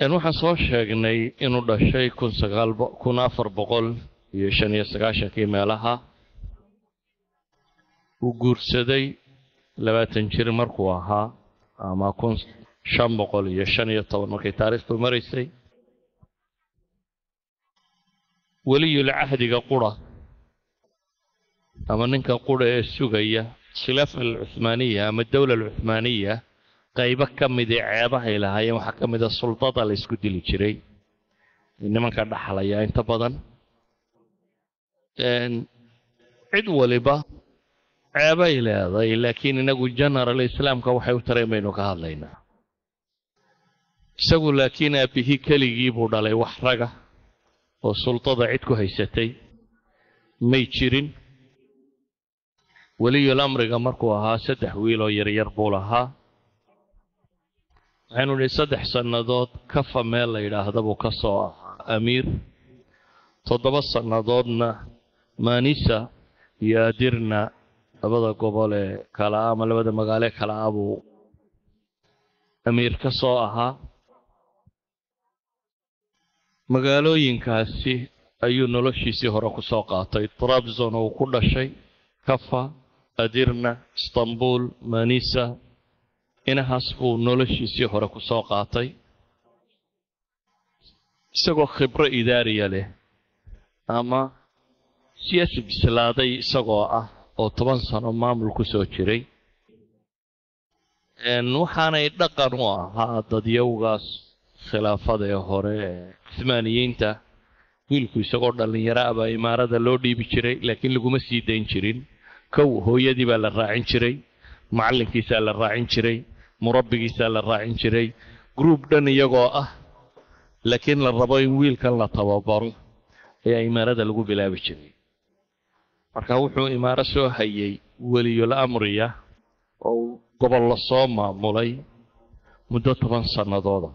waxaan soo sheegnay inuu dhashay kun afar boqol iyo shan iyo sagaashankii meelaha uu guursaday labaatan jir markuu ahaa ama kun shan boqol iyo shan iyo toban markay taariikhdu maraysay weliyul cahdiga qura ama ninka qura ee sugaya khilaafa alcuhmaaniya ama dowla alcuhmaaniya qaybo ka midii ceebahay lahaayeen waxaa ka mid a suldada la ysku dili jiray. Nimanka dhaxlaya inta badan. Cid waliba ceebay leeday laakiin inagu general islaamka waxay u tareen baynu ka hadlaynaa. Isagu laakiin aabihii keligii buu dhalay wax raga oo sultada cid ku haysatay. May jirin. Weliyul amriga markuu ahaa saddex wiil oo yaryar buu lahaa waxaynu idhi saddex sannadood kafa meel la yidhaahda buu ka soo ahaa. Amiir toddoba sannadoodna manisa iyo adirna labada gobol ee kala a ama labada magaalo ee kala a buu amiir ka soo ahaa. Magaalooyinkaasi ayuu noloshiisii hore ku soo qaatay. Trabzon uu ku dhashay kafa adirna istanbul manisa inahaas buu noloshiisii hore ku soo qaatay. Isagoo khibro idaariya leh ama siyaasi bislaaday isagoo ah oo toban sano maamul ku soo jiray. Waxaanay dhaqan u ahaa dadyowgaas khilaafada ee hore ee cuhmaaniyiinta wiilku isagoo dhallinyaro ah baa imaarada loo dhiibi jiray laakiin laguma sii dayn jirin. Kow hooyadii baa la raacin jiray. Macallinkiisaa la raacin jiray murabbigiisaa la raacin jiray gruub dhan iyagoo ah laakiin la rabo in wiilkan la tababaro ayaa imaarada lagu bilaabi jiray. Marka wuxuu imaaro soo hayay weliyul amriya oo uu gobol la soo maamulay muddo toban sannadooda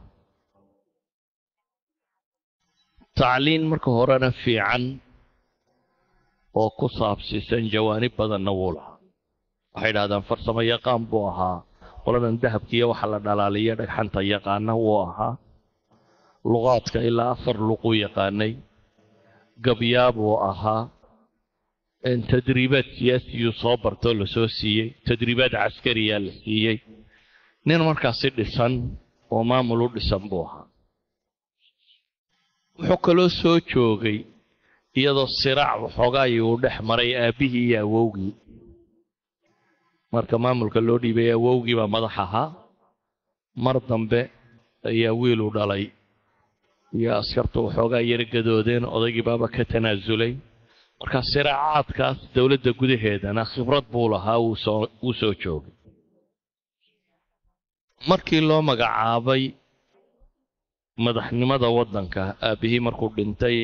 tacliin marka horena fiican oo ku saabsiisan jawaanib badanna wuu lahaa. Waxay idhahdaan farsamo yaqaan buu ahaa qoladan dahabkiiyo waxa la dhalaaliya dhagxanta yaqaana wuu ahaa. Luqaadka ilaa afar luquu yaqaanay. Gabyaa buu ahaa. Tadriibaad siyaasiyuu soo bartoo la soo siiyey. Tadriibaad caskariyaa la siiyey. Nin markaasi dhisan oo maamul u dhisan buu ahaa. Wuxuu kaloo soo joogay iyadoo siraac waxoogaay uu dhex maray aabbihii iyo awowgii marka maamulka loo dhiibay awowgii baa madax ahaa mar dambe ayaa wiiluu dhalay iyo askartu waxoogaa yara gadoodeen odaygii baaba ka tanaasulay marka siraacaadkaas dowladda gudaheedana khibrad buu lahaa wuu soo joogay markii loo magacaabay madaxnimada waddanka aabbihii markuu dhintay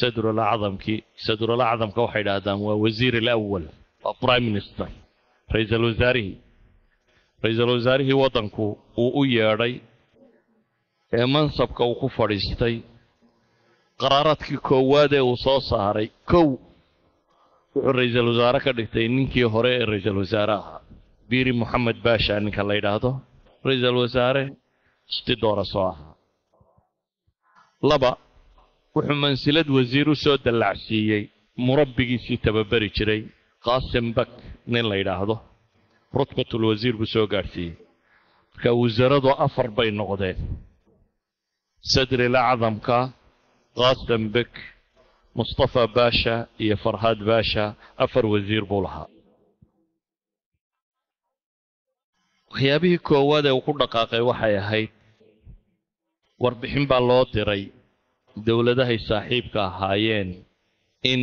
sadrul acdamkii sadrul acdamka waxay idhaahdaan waa wasiir alawal waa prime minister ra'iisul wasaarihii ra'iisul wasaarihii waddanku uu u yeedhay ee mansabka uu ku fadhiistay. Qaraaraadkii koowaad ee uu soo saaray kow wuxuu ra'iisul wasaare ka dhigtay ninkii hore ee ra'iisul wasaare ahaa. Biri moxamed baasha ninka la yidhaahdo. Ra'iisul wasaare isti doora soo ahaa. Laba wuxuu mansilad wasiir u soo dallacsiiyey. Murabbigiisii tababeri jiray qaasim bak nin la yidhaahdo. Rutbatul wasiir buu soo gaadhsiiyey marka wasaradu afar bay noqdeen. Sadril acdamka qaasim bek mustafa baasha iyo farhaad baasha afar wasiir buu lahaa. Waxyaabihii koowaad ee uu ku dhaqaaqay waxay ahayd warbixin baa loo diray. Dowladahay saaxiibka ahaayeen in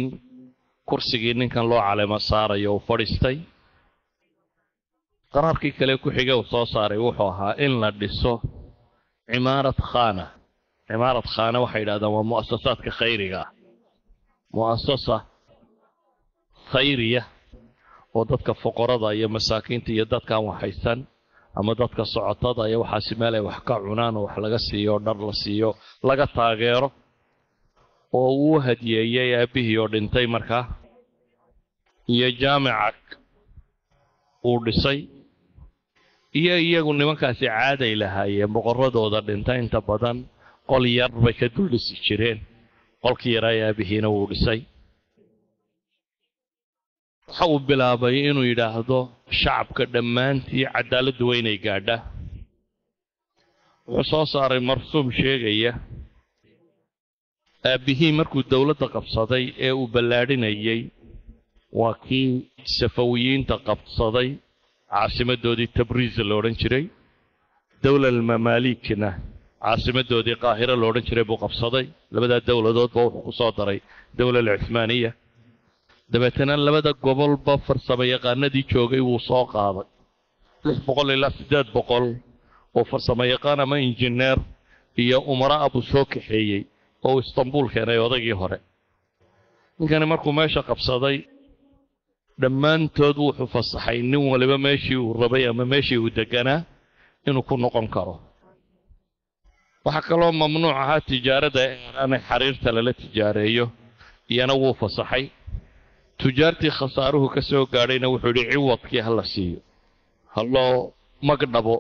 kursigii ninkan loo caleemo saarayo uu fadhiistay. Qaraarkii kale ku xige uu soo saaray wuxuu ahaa in la dhiso cimaarad khaana. Cimaarad khaana waxay yidhahdaan waa mu'asasaadka khayriga ah. Mu'asasa khayriya oo dadka foqorada iyo masaakiinta iyo dadkaan waxaysan ama dadka socotada iyo waxaasi meel ay wax ka cunaan oo wax laga siiyo dhar la siiyo laga taageero oo uu hadiyeeyey aabbihii oo dhintay markaa iyo jaamica uu dhisay iyo iyagu nimankaasi caaday lahaayeen boqorradooda dhintay inta badan qol yar bay ka dul jireen qolkii yaraa ee aabihiina wuu dhisay. Waxa uu bilaabay inuu yidhaahdo shacabka dhammaantii cadaaladdu waa inay gaadha. Wuxuu soo saaray marsuum sheegaya aabbihii markuu dowladda qabsaday ee uu ballaadhinayay waa kii safawiyiinta qabsaday caasimadoodii tabriiz la odhan jiray dowlal mamaalikna caasimadoodii qaahiro la odhan jiray buu qabsaday labadaa dowladoodba wuxuu ku soo daray dowlal cuhmaaniya dabeetana labada gobolba farsamo yaqaanadii joogay wuu soo qaaday lix boqol ilaa siddeed boqol oo farsamo yaqaan ama injineer iyo umara buu soo kaxeeyey oo uu istanbuul keenay odaygii hore ninkani markuu meesha qabsaday dhammaantood wuxuu fasaxay nin waliba meeshii uu rabay ama meeshii uu deganaa inuu ku noqon karo. Waxaa kaloo mamnuuc ahaa tijaarada aanay xariirta lala tijaareeyo iyana wuu fasaxay. Tujaartii khasaaruhu ka soo gaadhayna wuxuu yidhi ciwadkii ha la siiyo. Ha loo magdhabo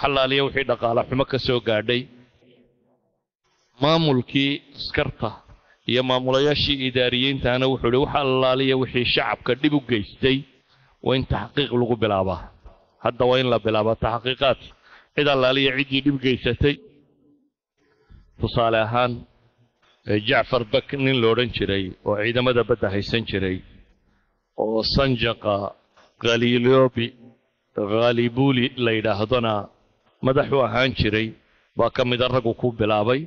xalaaliya wixii dhaqaala xumo ka soo gaadhay. Maamulkii askarta iyo maamulayaashii idaariyiintaana wuxuu yidhi wax allaaliya wixii shacabka dhib u geystay waa in taxqiiq lagu bilaabaa. Hadda waa in la bilaabaa taxqiiqaad. Cid allaaliya ciddii dhib geysatay. Tusaale ahaan jacfar bak nin la odhan jiray oo ciidamada badda haysan jiray oo sanjaqa khaliiloobi khaalibuli la yidhaahdona madax u ahaan jiray baa ka mida raggu ku bilaabay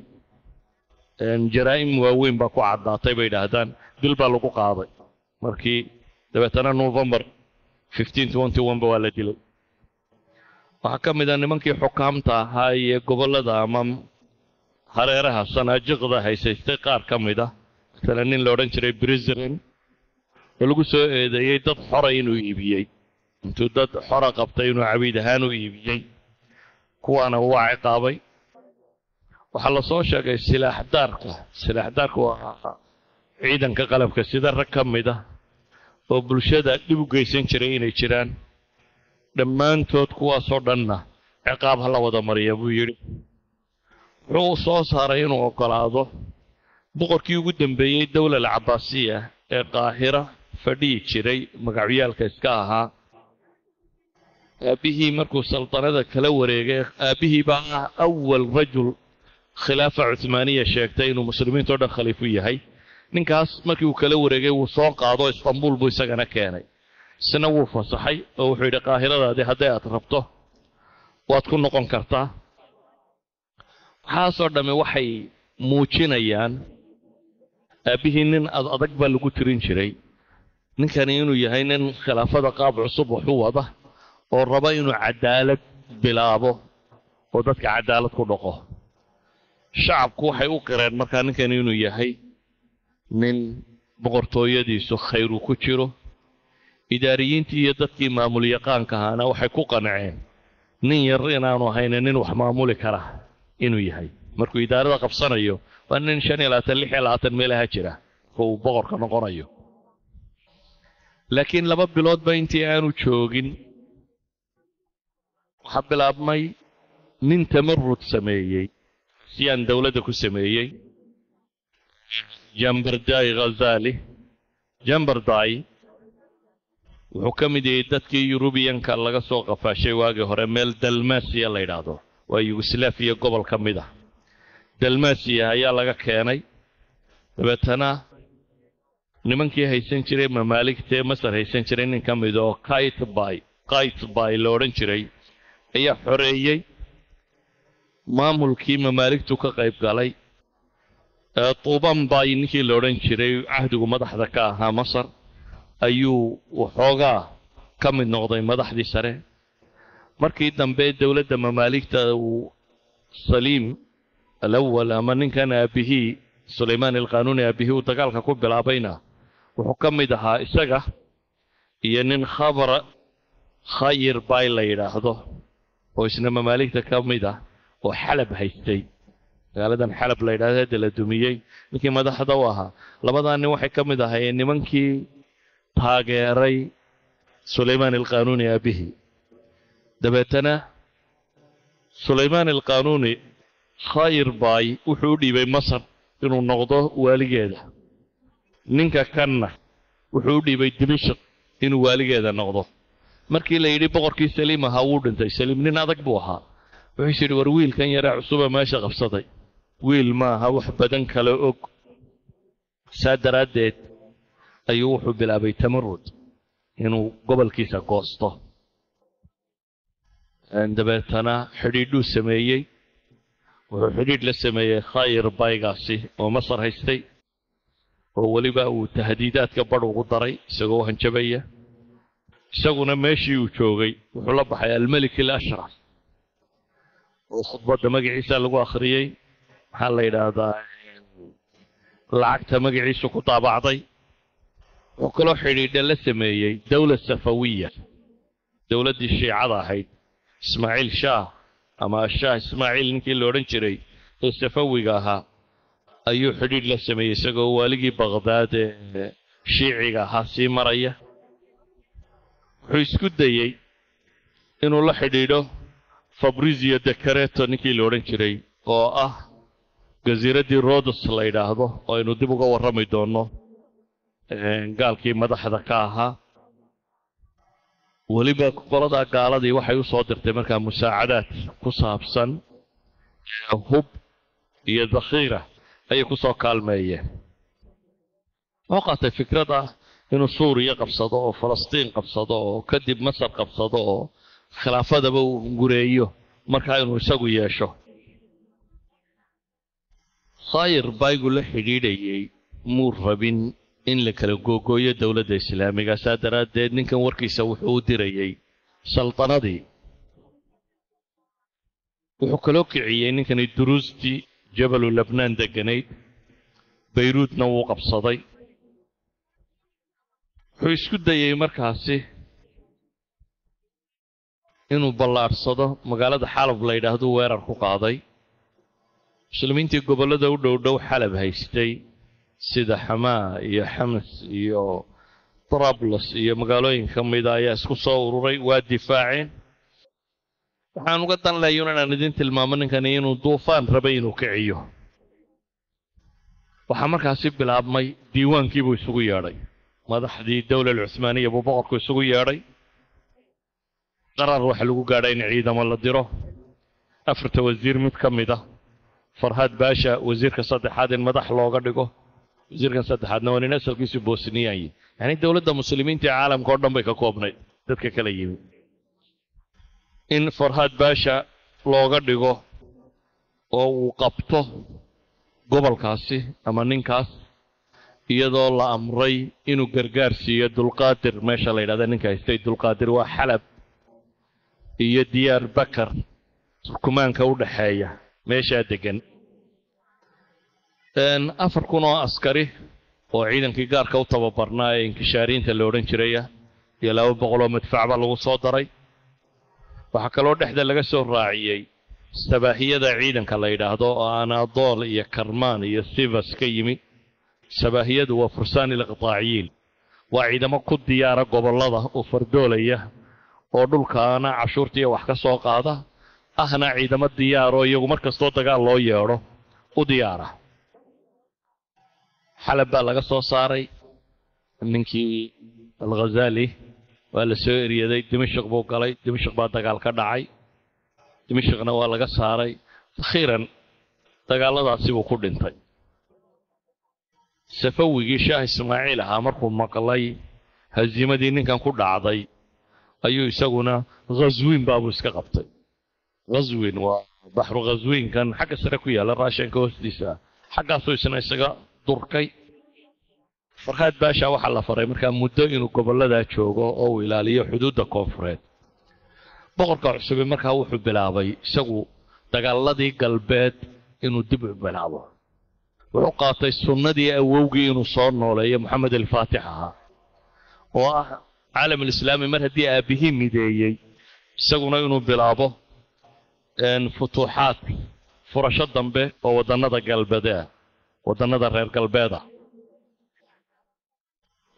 jaraa'im waaweyn baa ku caddaatay bay yidhaahdaan dil baa lagu qaaday. Markii dabeetana novembar ba waa la dilay. Waxaa ka mid a nimankii xukaamta ahaa iyo gobollada ama hareeraha sanaajiqda haysaystay qaar ka mid a masala nin la odhan jiray brisren oo lagu soo eedeeyey dad xora inuu iibiyey. Intuu dad xora qabtay inuu cabiid ahaan u iibiyey. Kuwaana waa ciqaabay waxaa la soo sheegay silaaxdaarka silaaxdaarka waa ciidanka qalabka sida rag ka mid ah oo bulshada dhib u geysan jiray inay jiraan. Dhammaantood kuwaasoo dhanna ciqaab ha la wada mariya buu yidhi. Wuxuu soo saaray inuu oggolaado boqorkii ugu dambeeyey dowlal cabbaasiya ee qaahira fadhiyi jiray magacyaalka iska ahaa. Aabbihii markuu saldanada kala wareegay aabbihii baa ah awal rajul khilaafa cuhmaaniya sheegtay inuu muslimiintao dhan khaliif u yahay ninkaas markii uu kala wareegay wuu soo qaado istanbuul buu isagana keenay isna wuu fasaxay oo wuxuu yidhi qaahiradaadii hadday aad rabto waad ku noqon kartaa waxaasoo dhamme waxay muujinayaan aabbihii nin ad adag baa lagu tirin jiray ninkani inuu yahay nin khilaafada qaab cusub waxu wada oo raba inuu cadaalad bilaabo oo dadka cadaalad ku dhaqo shacabku waxay u qireen markaa ninkani inuu yahay nin boqortooyadiisu khayru ku jiro. Idaariyiintii iyo dadkii maamul yaqaanka waxay ku qanceen. Nin yar inaanu ahayna nin wax maamuli kara inuu yahay. Markuu idaarada qabsanayo waa nin shan iyo labaatan lix iyo labaatan meelaha jira. Marka uu boqorka noqonayo. Laakiin laba biloodba intii aanu joogin. Waxaa bilaabmay nin tamarud sameeyey siyaan dowladda ku sameeyey. Jambardai khazali jambardai wuxuu ka mid yahay dadkii yurubiyanka laga soo qafaashay waagii hore meel dalmasiya la yidhaahdo. Waa yugoslaafiya gobol ka mid ah. Dalmasiya ayaa laga keenay. Dabeetana nimankii haysan jiray mamaaligtee masar haysan jiray nin ka mid oo kaitbay kaitbay la odhan jiray ayaa xoreeyey maamulkii mamaaligtu ka qayb galay tuuban bay ninkii la odhan jiray cahdigu madaxda ka ahaa masar ayuu waxoogaa ka mid noqday madaxdii sare. Markii dambe dowladda mamaaligta uu saliim alawal ama ninkan aabihii sulaymaan alqanuuni aabihii uu dagaalka ku bilaabayna wuxuu ka mid ahaa isaga iyo nin khabar khayir bay la yidhaahdo oo isna mamaaligta ka mid ah oo xalab haystay. Magaaladan xalab la yidhahdo hadda la dumiyey ninkii madaxda u ahaa. Labadaa nin waxay ka mid ahaayeen nimankii taageeray sulaymaan alqanuuni aabihii dabeetana sulaymaan alqanuuni khayr baay wuxuu u dhiibay masar inuu noqdo waaligeeda. Ninka kanna wuxuu u dhiibay dimashik inuu waaligeeda noqdo. Markii la yidhi boqorkii saliim ahaa wuu dhintay. Saliim nin adag buu ahaa wuxuus yidhi war wiilkan yaree cusuba meesha qabsaday wiil maaha wax badan kale og. Saa daraaddeed ayuu wuxuu bilaabay tamarud inuu gobolkiisa goosto. Dabeetana xidhiidhuu sameeyey. Wuxuu xidhiidh la sameeyey khayr baygaasi oo masar haystay oo weliba uu tahdiidaadka badh ugu daray isagoo hanjabaya isaguna meeshii uu joogay wuxuu la baxay almelik alashraf oo khudbadda magaciisa lagu akhriyey maxaa la yidhaahdaa lacagta magaciisu ku daabacday. Wuxuu kaloo xidhiidha la sameeyey dowlad safawiya. Dowladdii shiicada ahayd ismaaciil shaah ama ashaah ismaaciil ninkii la odhan jiray ee safawiga ahaa ayuu xidhiidh la sameeyey isagoo waaligii baqhdaad ee shiiciga ahaa sii maraya. Wuxuu isku dayey inuu la xidhiidho fabrizio decareto ninkii la odhan jiray oo ah jasiiraddii rodos la yidhaahdo oo aynu dib uga warrami doonno gaalkii madaxda ka ahaa. Weliba qoladaa gaaladii waxay u soo dirtay markaa musaacadaad ku saabsan hub iyo dakhiira ayay ku soo kaalmeeyeen. Wuxuu qaatay fikrad ah inuu suuriya qabsado oo falastiin qabsado oo kadib masar qabsado oo khilaafadaba uu gureeyo. Markaa inuu isagu yeesho. Khayr baygu la xidhiidhayey muu rabin in la kala googooyo dowladda islaamiga. Saa daraaddeed ninkan warkiisa wuxuu u dirayey saldanadii wuxuu kaloo kiciyey ninkani duruustii jabalu labnaan degganayd. Bayruudna wuu qabsaday. Wuxuu isku dayey markaasi inuu ballaadhsado magaalada xalab la yidhaahdu weerar ku qaaday. Muslimiintii gobollada u dhow dhow xalab haystay sida xamaa iyo xamas iyo trablos iyo magaalooyin ka mida ayaa isku soo ururay waa difaaceen. Waxaan uga dan leeyun inaan idin tilmaamo ninkani inuu duufaan rabay inuu kiciyo. Waxaa markaasi bilaabmay diiwaankiibuu isugu yeedhay. Madaxdii dowla alcuhmaaniya buu boqorku isugu yeedhay qarar waxa lagu gaadhay in ciidamo la diro. Afarta wasiir mid ka mid a farhaad baasha wasiirka saddexaad in madax looga dhigo. Wasiirkan saddexaadna waa nin asalkiisu bosniyayi yacni dowladda muslimiinta ee caalamka oo dhan bay ka koobnayd dadka kala yimi in farhaad baasha looga dhigo oo uu qabto gobolkaasi ama ninkaas iyadoo la amray inuu gargaar siiyo dulqaadir. Meesha la yidhahda ninka haystay dulqaadir waa xalab iyo diyaar bakar turkumaanka u dhaxeeya meeshaa deggan. Afar kun oo askari oo ciidankii gaarka u tababarnaa ee inkishaariinta la odhan jiraya iyo laba boqol oo madfac baa lagu soo daray. Waxaa kaloo dhexda laga soo raaciyey sabaahiyada ciidanka la yidhaahdo oo anaadool iyo karmaan iyo sivas ka yimi. Sabaahiyadu waa fursaan ilqitaaciyiin waa ciidamo ku diyaara gobollada oo fardoolaya oo dhulkaana cashuurtiiyo wax ka soo qaada ahna ciidamo diyaaroo iyagu mar kastoo dagaal loo yeedho u diyaara. Xalab baa laga soo saaray. Ninkii alkhazaali waa la soo eryaday dimashik buu galay dimashik baa dagaal ka dhacay. Dimashikna waa laga saaray. Akhiiran dagaalladaasi buu ku dhintay. Safawigii shaah ismaaciil ahaa markuu maqlay hasiimadii ninkan ku dhacday ayuu isaguna khaswiin baabuu iska qabtay khaswin waa baxru khaswiinkan xagga sare ku yaalla raashinka hoostiisa xaggaasuu isna isaga durkay farhaad baasha waxaa la faray markaa muddo inuu gobolladaa joogo oo uu ilaaliyo xuduudda koonfureed boqorka cusubi markaa wuxuu bilaabay isagu dagaaladii galbeed inuu dib u bilaabo wuxuu qaatay sunnadii awowgii inuu soo nooleeyo moxamed alfaatix ahaa oo ah caalam alislaami mar haddii aabbihii mideeyey isaguna inuu bilaabo futuuxaad furasho dambe oo waddannada galbeedea waddannada reer galbeeda.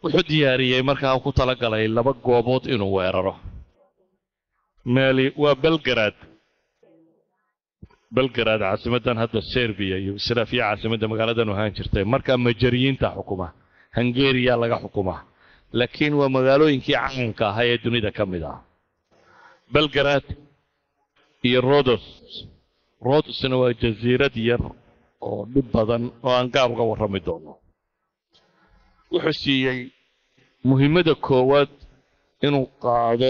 Wuxuu diyaariyey markaa ku tala galay laba goobood inuu weeraro. Meeli waa belgarad belgrad caasimadan hadda serbiya iyo yugoslaviya caasimadda magaaladan ahaan jirtay. Markaa majariyiinta xukuma. Hungariya laga xukumaa laakiin waa magaalooyinkii caanka ahaa ee dunida ka mid ah belgrad iyo rodos rodosna waa jasiirad yar oo dhib badan oo aan gaar uga warrami doono wuxuu siiyey muhiimadda koowaad inuu qaado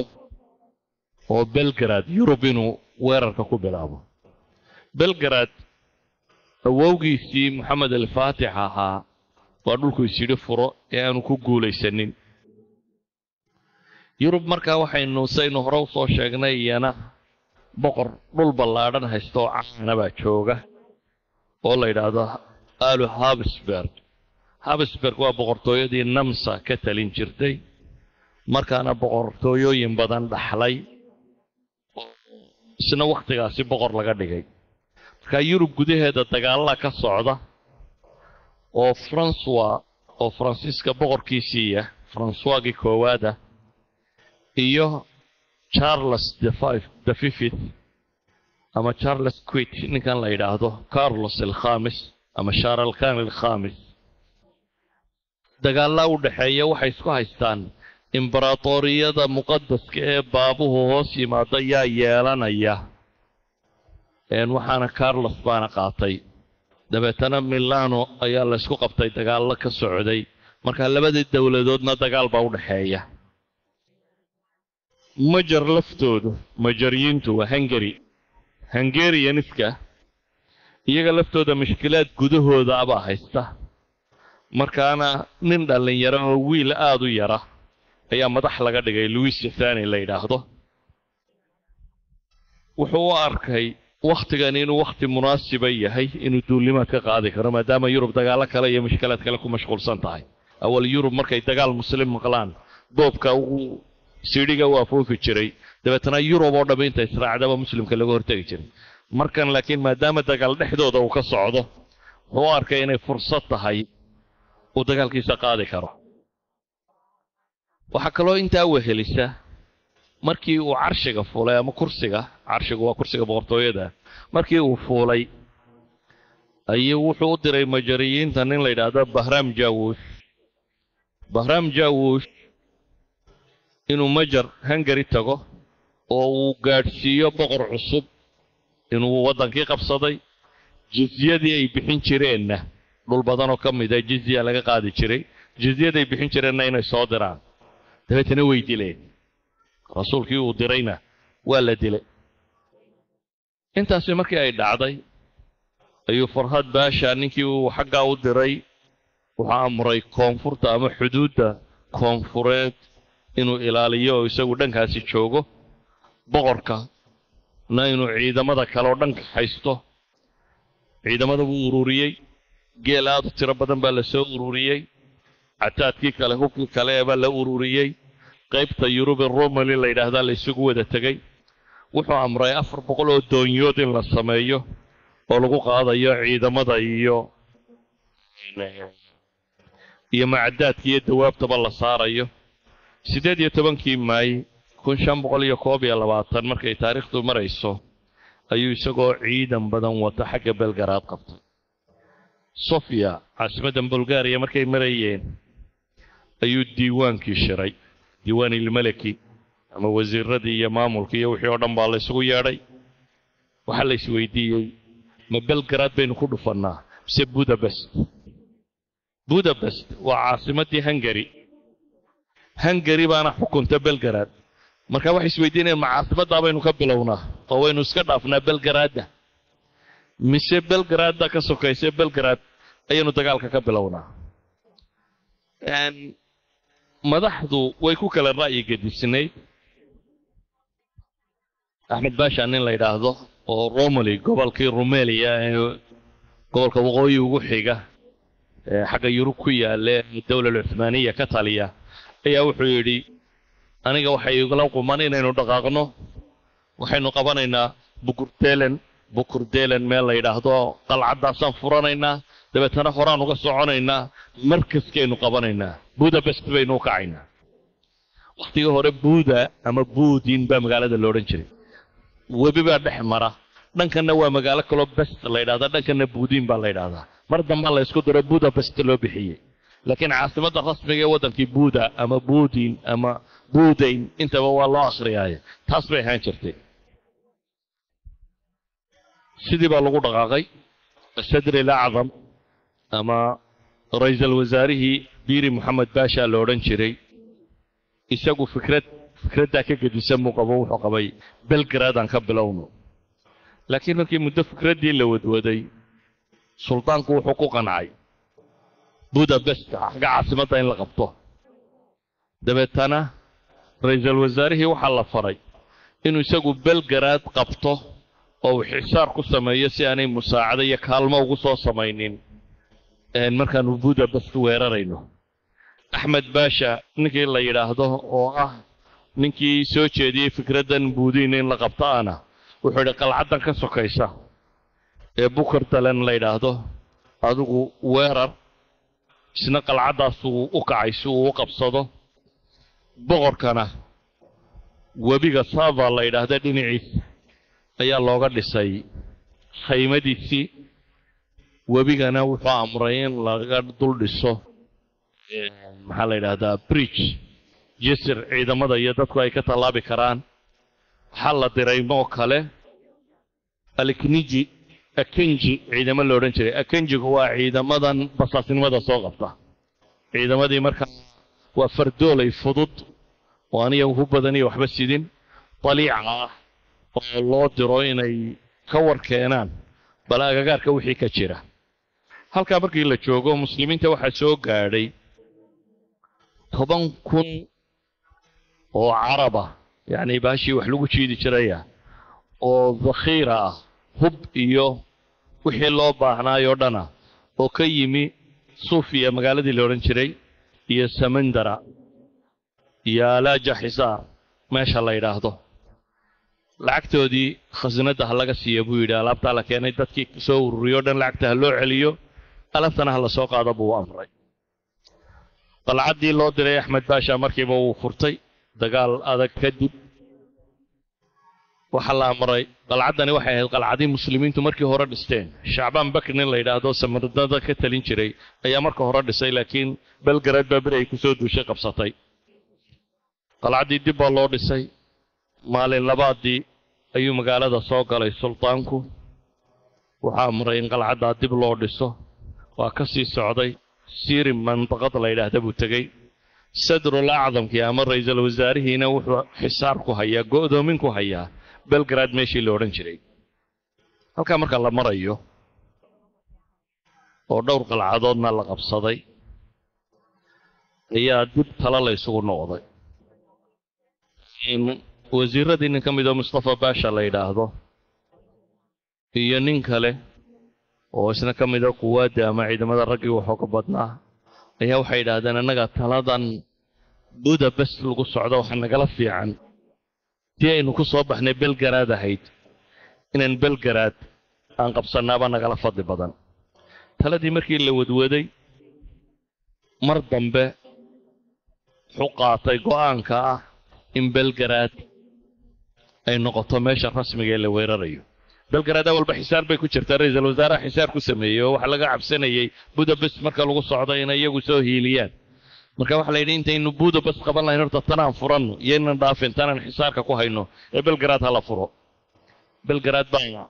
oo belgrad yurub inuu weerarka ku bilaabo belgrad awowgiisii moxamed alfaatix ahaa waa dhulku isyidhi furo ee aanu ku guulaysanin yurub markaa waxaynu saynu hore u soo sheegnay iyana boqor dhul ballaadhan haysta oo caana jooga oo la yidhaahdo alu habsberg habsberg waa boqortooyadii namsa ka talin jirtay markaana boqortooyooyin badan dhaxlay isna wakhtigaasi boqor laga dhigay. Markaa yurub gudaheeda dagaalla ka socda oo francois oo faransiiska boqorkiisiiya francoisgii koowaada iyo charles the fifth ama charles quit ninkan la yidhaahdo carlos alkhamis ama sharalkan alkhamis dagaallaa u dhexeeya waxay isku haystaan. Imbaratoriyada muqadaska ee baabuhu hoos yimaada yaa yeelanaya. Waxaana carlos baana qaatay. Dabeetana milano ayaa laysku qabtay dagaallo ka socday. Markaa labadii dowladoodna dagaal baa u dhexeeya majar laftoodu majariyiintu waa hungari hungarianiska iyaga laftooda mushkilaad gudahooda abaa haysta. Markaana nin dhallinyaro oo wiil aada u yara ayaa madax laga dhigay louis jathani la yidhaahdo. Wuxuu u arkay wakhtigan inuu wakhti munaasiba yahay inuu duulimaad ka qaadi karo maadaama yurub dagaallo kale iyo mushkilaad kale ku mashquulsan tahay. Awal yurub markay dagaal muslim maqlaan boobka uu siidhiga u afoofi jiray dabeetana yurub oo dhamm inta israacdaba muslimka laga hortegi jiray markan laakiin maadaama dagaal dhexdooda uu ka socdo wuxuu arkay inay fursad tahay uu dagaalkiisa qaadi karo waxaa kaloo intaa wehelisa markii uu carshiga fuulay ama kursiga carshigu waa kursiga boqortooyada markii uu fuulay ayuu wuxuu u diray majariyiinta nin la yidhaahdo bahram jawush bahram jawush inuu majar hungari tago oo uu gaadhsiiyo boqor cusub inuu waddankii qabsaday jizyadii ay bixin jireenna. Dhul badanoo ka mida jizya laga qaadi jiray jizyadaay bixin jireenna inay soo diraan. Dabeetana way dileen. Rasuulkii uu dirayna waa la dilay. Intaasi markii ay dhacday ayuu farhad baasha ninkii uu xaggaa u diray wuxuu amray koonfurta ama xuduudda koonfureed inuu ilaaliyo oo isagu dhankaasi joogo boqorka na inuu ciidamada kale oo dhanka haysto. Ciidamada buu ururiyey geel aad u tiro badan baa la soo ururiyey. Cataadkii kale hubkii kale baa la ururiyey. Qaybta yurube romali la yidhaahdaa la isugu wada tegey wuxuu amray afar boqol oo doonyood in la sameeyo oo lagu qaadayo ciidamada iyo iyo macadaadka iyo dawaabtaba la saarayo siddeed iyo tobankii maay kun shan boqol iyo koob iyo labaatan markay taariikhdu marayso ayuu isagoo ciidan badan wata xagga belgaraad qabtay sofia caasimaddan bulgariya markay marayeen ayuu diiwaankii shiray diiwaan ilmaleki ama wasiiradii iyo maamulkii iyo wixii oo dhan baa la ysugu yeedhay waxaa la isweydiiyey ma belgarad baynu ku dhufannaa mise budabest budabest waa caasimaddii hungari hungari baana xukunta belgarad marka waxay isweydiinayaan ma caasimaddaa baynu ka bilownaa oo waynu iska dhaafnaa belgaradda mise belgaradda ka sokayse belgarad ayaynu dagaalka ka bilownaa. Madaxdu way ku kala ra'yi gedisnayd axmed baasha nin la yidhaahdo oo romali gobolkii rumeliya ee gobolka waqooyi ugu xiga ee xagga yurub ku yaalla ee dowlal cuthmaaniya ka taliya ayaa wuxuu yidhi aniga waxay igala quman inaynu dhaqaaqno. Waxaynu qabanaynaa bukurdeelen bukurdeelen meel la yidhaahdo qalcaddaasaan furanaynaa. Dabeetana horaan uga soconaynaa markaskaynu qabanaynaa. Budabest baynu u kacaynaa. Wakhtigii hore buuda ama buudin baa magaalada lo odhan jiray. Webi baa dhex mara. Dhankanna waa magaalo kaloo best la yidhahdaa dhankanna buudiin baa la yidhahdaa mar dambaa la isku diro budapest loo bixiyey laakiin caasimadda rasmiga ee waddankii buuda ama buudin ama buudayn intaba waa loo akhriyaaye taas bay ahaan jirtay sidii baa lagu dhaqaaqay sadri lacdam ama ra'iisal wasaarihii biiri moxamed baasha la odhan jiray isagu fikrad fikraddaa ka gedisan buu qabo wuxuu qabay belgrad aan ka bilowno laakiin markii muddo fikraddii la wadwaday suldaanku wuxuu ku qancay budapest. Xagga caasimadda in la qabto. Dabeetana ra'iisal wasaarihii waxaa la faray inuu isagu belgrad qabto oo uu xisaar ku sameeyo si aanay musaacado iyo kaalmo ugu soo samaynin. Markaanu budapest weerarayno. Axmed baasha ninkii la yidhaahdo oo ah ninkii soo jeediyey fikraddan buudiin in la qabto ana wuxuu yidhi qalcaddan ka sokaysa. Ee bukartalen la yidhaahdo adigu weerar isna qalcaddaasuu u kacay si uu u qabsado. Boqorkana webiga sava la yidhaahda dhinaciisa ayaa looga dhisay khaymadiisii. Webigana wuxuu amray in laga dul dhiso maxaa la yidhaahdaa bridge jisir ciidamada iyo dadku ay ka tallaabi karaan. Waxaa la diray moo kale alkniji akenji ciidamo la odhan jiray. Akenjigu waa ciidamadan basaasnimada soo qabta. Ciidamadii markaa waa fardoolay fudud oo aniga ku badan iyo waxba sidin. Daliica ah oo loo diro inay ka war keenaan bal agagaarka wixii ka jira. Halkaa markii la joogo muslimiinta waxaa soo gaadhay toban kun oo caraba yacni baashii wax lagu jiidi jiraya oo dakhiira ah hub iyo wixii loo baahnaayoo dhana oo ka yimi suufiya magaaladii la odhan jiray iyo samandara iyo alaaja xisaar meesha la yidhaahdo lacagtoodii khasnadda ha laga siiya buu yidhi alaabtaa la keenay dadkii soo ururiyo dhan lacagta ha loo celiyo alaabtana ha la soo qaado buu amray qalcaddii loo diray axmed baasha markiiba wuu furtay dagaal adag kadib waxaa la amray qalcaddani waxay ahayd qalcadii muslimiintu markii hore dhisteen. Shacbaan bakr nin la yidhaahdo samirdada ka talin jiray ayaa marka hore dhisay laakiin belgarad baa beri ay ku soo duushay qabsatay. Qalcaddii dib baa loo dhisay. Maalin labaadii ayuu magaalada soo galay suldaanku waxaa amray in qalcaddaa dib loo dhiso. Waa ka sii socday. Siiri mandaqad la yidhaahda buu tegey. Sadrul acdamkii ama ra'iisul wasaarihiina wuxuu xisaar ku hayaa go'doomin ku hayaa belgrad meeshii la odhan jiray. Halkaa marka la marayo oo dhowr qalcadoodna la qabsaday ayaa dib talo la ysugu noqday. Wasiiradii nin ka mid oo mustafa baasha la yidhaahdo iyo nin kale oo isna ka mid a quwaadda ama ciidamada raggii waxooga badnaa ayaa waxay yidhaahdeen annaga taladan budapest lagu socdo waxa nagala fiican tii aynu ku soo baxnay belgaraad ahayd inaan belgaraad aan qabsannaaba nagala fadli badan. Taladii markii la wadwaday mar dambe wuxuu qaatay go'aanka ah in belgaraad ay noqoto meesha rasmiga ee la weerarayo. Belgaraad awalba xisaar bay ku jirtaa ra'iisul wasaaraha xisaar ku sameeyey oo waxaa laga cabsanayey budapest marka lagu socdo inay iyagu soo hiiliyaan marka waxaa la yidhi intaynu budapest qaban lahayn horta tanaan furanno iyo inan dhaafin tanaan xisaarka ku hayno ee belgaraad hala furo belgaraad baa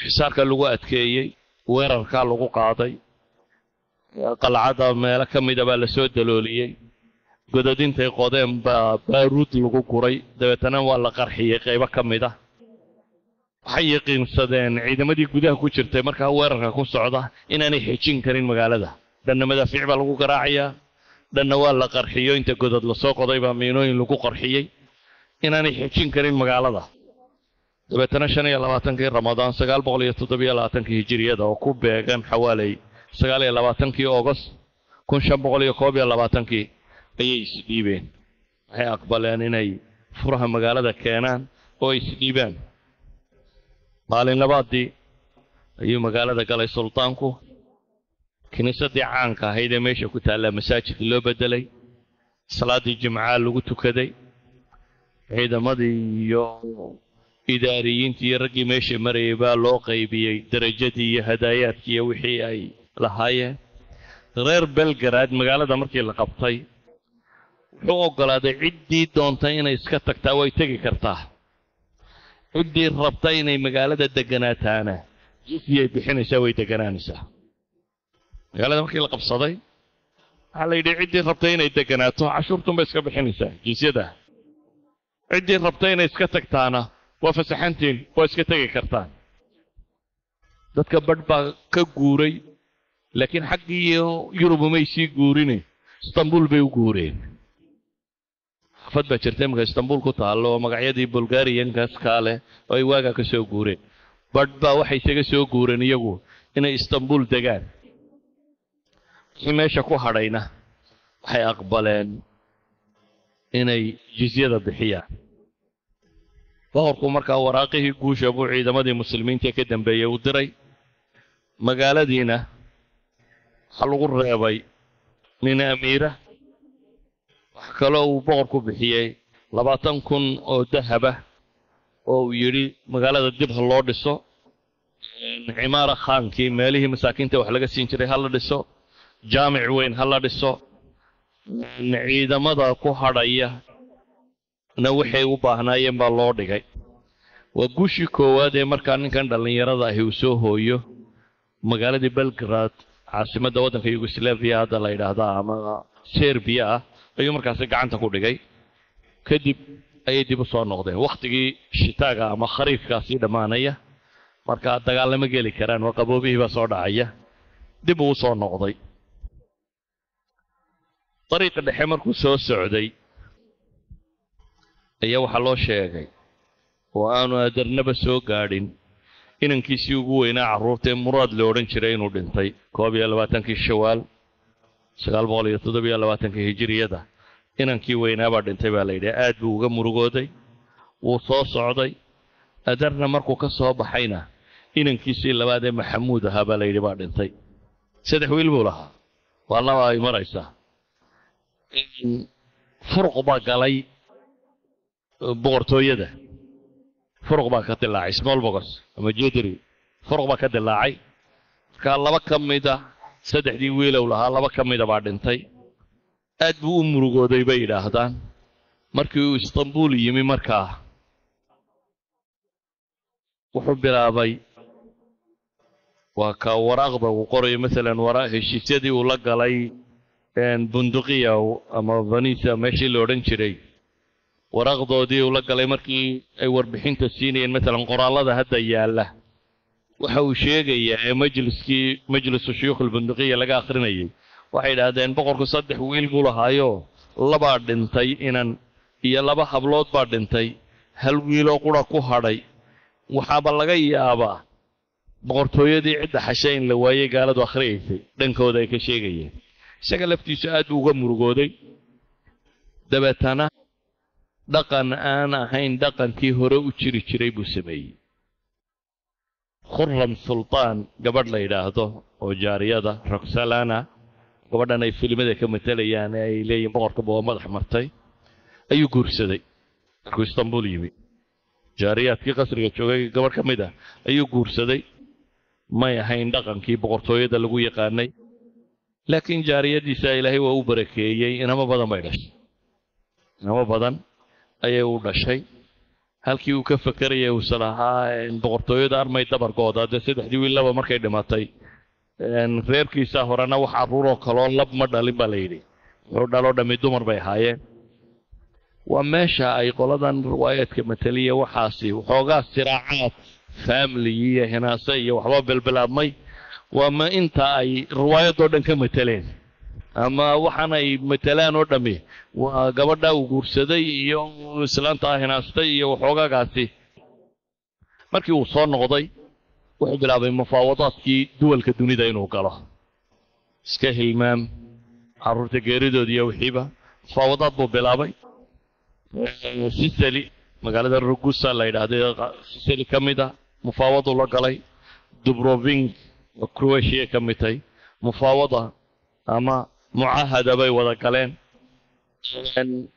xisaarka lagu adkeeyey weerarkaa lagu qaaday qalcadda meelo ka mida baa lasoo dalooliyey godadintay qodeen baa baaruud lagu guray dabeetana waa la qarxiyey qaybo ka mid ah waxay yaqiinsadeen ciidamadii gudaha ku jirtay markaa weerarka ku socda inaanay xejin karin magaalada dhanna madaafiic baa lagu garaacayaa dhanna waa la qarxiyo inta godad la soo qoday baa miinooyin lagu qarxiyey. Inaanay xejin karin magaalada. Dabeetana shan iyo labaatankii ramadaan sagaal boqol iyo toddobiyo labaatankii hijiriyada oo ku beegan xawaalay sagaal iyo labaatankii ogost kun shan boqol iyo koob iyo labaatankii ayay isdhiibeen waxay aqbaleen inay furaha magaalada keenaan oo ay isdhiibaan maalin labaadii ayuu magaalada galay suldaanku kiniisadii caanka ahayd ee meesha ku taallaa masaajidka loo beddelay salaaddii jimcaa lagu tukaday ciidamadii iyo idaariyiintii iyo raggii meesha marayay baa loo qaybiyey derajadii iyo hadaayaadkii iyo wixii ay lahaayeen. Reer belgarad magaalada markii la qabtay wuxuu oggolaaday ciddii doonta inay iska tagtaa way tegi kartaa. Ciddii rabta inay magaalada deganaataana jisyay bixinaysaa way deganaanaysaa magaalada markii la qabsaday? Waxaa la yidhi ciddii rabta inay deganaato cashuurtunbay iska bixinaysaa jisyada ciddii rabta inay iska tagtaana waa fasaxantiin waa iska tegi kartaan. Dadka badh baa ka guuray laakiin xaggii yurub umay sii guurine istanbul bay u guureen. Xafad baa jirta imanka istanbul ku taallo oo magacyadii bulgariyankaas kaa leh oo ay waagaa ka soo guureen. Badh baa waxay isaga soo guureen iyagu inay istanbul degaan wixii meesha ku hadhayna waxay aqbaleen inay jizyada bixiyaan. Boqorku markaa waraaqihii guusha buu ciidamadii muslimiinta ka dambeeyey u diray. Magaaladiina waxaa lagu reebay nin amiira wax kaloo uu boqorku bixiyey labaatan kun oo dahaba oo uu yidhi magaalada dib ha loo dhiso. Cimaara khaankii meelihii masaakiinta wax laga siin jiray ha la dhiso jaamic weyn ha la dhiso ciidamada ku hadhaya na waxay u baahnaayeen baa loo dhigay. Waa guushii koowaad ee markaa ninkan dhallinyarada ahi uu soo hooyo magaaladii belgrad caasimadda waddanka yugoslaviya hadda la yidhaahdaa ama serbiya ah ayuu markaasi gacanta ku dhigay. Kadib ayay dib u soo noqdeen. Wakhtigii shitaaga ama khariifkaasii dhammaanaya markaa dagaalama geli karaan waa qaboobihii baa soo dhacaya. Dib uu soo noqday dariiqa dhexe markuu soo socday ayaa waxaa loo sheegay oo aanu adarnaba soo gaadhin. Inankiisii ugu weynaa carruurtaee muraad la odhan jiray inuu dhintay koob iyo labaatankii shawaal sagaal boqol iyo toddobiyo labaatankii hijiriyada. Inankii weynaabaa dhintay baa la yidhi. Aad buu uga murugooday wuu soo socday. Adarna markuu ka soo baxayna inankiisii labaad ee maxamuud ahaa baa la yidhi baa dhintay. Saddex wiil buu lahaa. Waa laba ay maraysaa furuq baa galay boqortooyada. Furuq baa ka dilaacay small bogos ama jedri furuq baa ka dilaacay markaa laba ka mida saddexdii wiilow lahaa laba ka mida baa dhintay. Aad buu u murugooday bay yidhaahdaan. Markii uu istanbul yimi markaa wuxuu bilaabay waa ka waraaqda uu qorayo masalan wara heshiisyadii uu la galay bunduqiya ama vanisa meeshii la odhan jiray. Waraaqdoodii uu la galay markii ay warbixinta siinayeen masalan qoraallada hadda yaalla. Waxa uu sheegayaa ee majliskii majlisu shuyuukh albunduqiya laga akhrinayay waxay idhaahdeen boqorku saddex wiil buu lahaayo labaa dhintay inan iyo laba hablood baa dhintay hal wiiloo qura ku hadhay waxaaba laga yaabaa. Boqortooyadii cidda xashay in la waayey gaaladu akhriyaysay dhankooda ay ka sheegayeen isaga laftiisu aad buu uga murugooday. Dabeetana dhaqan aan ahayn dhaqankii hore u jiri jiray buu sameeyey. Khuram sultaan gabadh la yidhaahdo oo jaariyada roxalana gabadhan ay filimada ka matalayaan ee ay leeyihiin boqorkaba waa madax martay ayuu guursaday. Markuu istanbul yimi jaariyaadkii qasriga joogay gabadh ka mid ah ayuu guursaday. May ahayn dhaqankii boqortooyada lagu yaqaanay barakeeyey inamo badan bay dhashay inamo badan ayay u dhashay halkii uu ka fakerayay uusan ahaa boqortooyada armay dabarkooda dee saddexdii wiillaba markay dhimatay reerkiisa horena wax carruuroo kaloo lab ma dhalin baa la yidhi wuxuu dhaloo dhammi dumar bay ahaayeen waa meesha ay qoladan riwaayaadka mataliya waxaasi waxoogaa siraacaad family iyo hinaase iyo waxba belbilaabmay waa ma inta ay riwaayadoo dhan ka mateleen ama waxaan ay matelaan oo dhammi? Waa gabadha uu guursaday iyo islaanta hinaastay iyo waxoogaagaasi markii uu soo noqday wuxuu bilaabay mufaawadaadkii duwalka dunida inuu galo. Iska hilmaam carruurta geeridood iyo wixiiba mufaawadaad buu bilaabay. Sicily magaalada rugusa la yidhaahday sicily ka mid a mufaawadu la galay. Dubroving كرويشيه كميتاي مفاوضه اما معاهده بي ولا كلام ان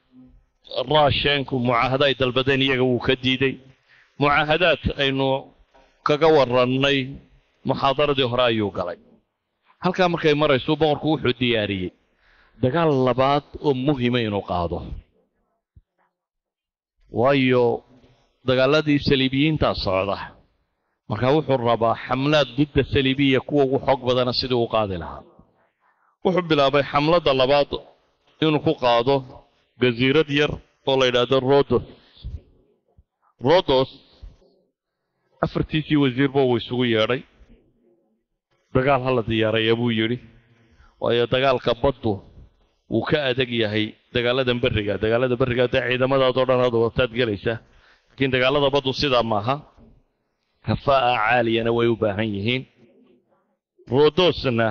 راشينكو معاهده البدنية وكديدي معاهدات معاهدات اينو كغورنني محاضره هرايو قالاي هلكا markay maraysu مرة wuxuu diyaariyay dagaal labaad oo muhiim ah inuu qaado wayo dagaaladii salibiyinta markaa wuxuu rabaa xamlaad didda saliibiya kuwa ugu xoog badana sidii u qaadi lahaa. Wuxuu bilaabay xamladda labaad inuu ku qaado gasiirad yar oo la yidhaahdo rodos rodos afartiisii wasiirba uu isugu yeedhay. Dagaal hala diyaaraya buu yidhi waayo dagaalka baddu wuu ka adag yahay dagaaladan berriga. Dagaalada berriga dee ciidamadaadoo dhan aad wataad gelaysa laakiin dagaalada baddu sidaa maaha kafaa'a caaliyana way u baahan yihiin. Rodosna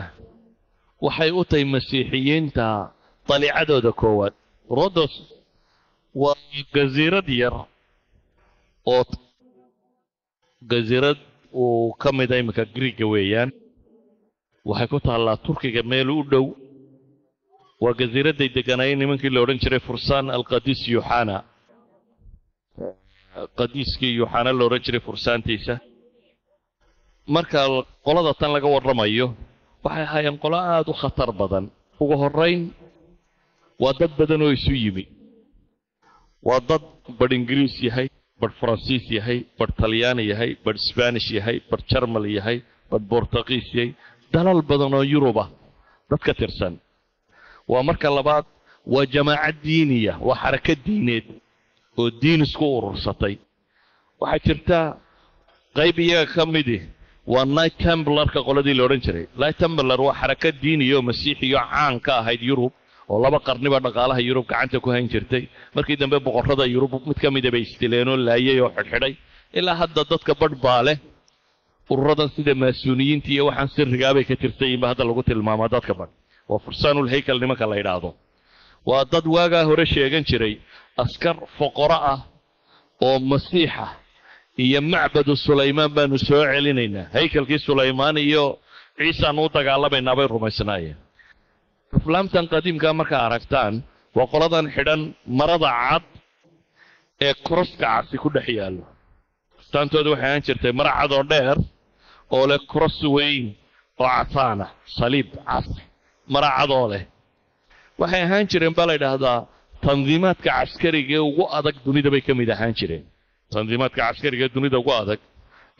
waxay u tahay masiixiyiinta dalicadooda koowaad. Rodos waa gasiirad yar oo gasiirad uu ka mida iminka griiga weeyaan. Waxay ku taallaa turkiga meel u dhow. Waa gasiiradday degganaayeen nimankii la odhan jiray fursaan alqadiis yuxana qadiiskii yuxana la odhan jiray fursaantiisa marka qolada tan laga warramayo waxay ahaayeen qolo aada u khatar badan ugu horrayn waa dad badan oo isu yimi waa dad badh ingiriis yahay badh faransiis yahay badh talyaani yahay badh sbaanish yahay badh jarmal yahay badh bortugiis yahay dalal badan oo yuruba dad ka tirsan waa marka labaad waa jamaaca diiniya waa xarako diineed night temblarka qoladii la odhan jiray night temblar waa xarako diiniya oo masiixiyo caan ka ahayd yurub oo laba qarniba dhaqaalaha yurub gacanta ku hayn jirtay markii dambe boqorrada yurub mid ka mida bay isdileen oo laayay oo xidhxidhay ilaa hadda dadka badh baa leh ururadan sida maasuuniyiinta iyo waxaan sirrigaabay ka tirsanyihinba hadda lagu tilmaamaa dadka badh waa fursaanul haykal nimanka la yidhaahdo waa dad waagaa hore sheegan jiray askar foqoro ah oo masiixa iyo macbadu sulaymaan baanu soo celinaynaa. Haykalkii sulaymaan iyo ciisaanu u dagaalamaynaa bay rumaysnaayeen. Aflaamtan qadiimkaa markaa aragtaan waa qoladan xidhan marada cad ee koroska casi ku dhex yaallo. Astaantooda waxay ahaan jirtay mara cad oo dheer oo leh koros weyn oo casaana saliib cas mara cad oo leh. Waxay ahaan jireen baa la yidhaahdaa tandiimaadka caskariga ee ugu adag dunida bay ka mid ahaan jireen tandiimaadka caskariga ee dunida ugu adag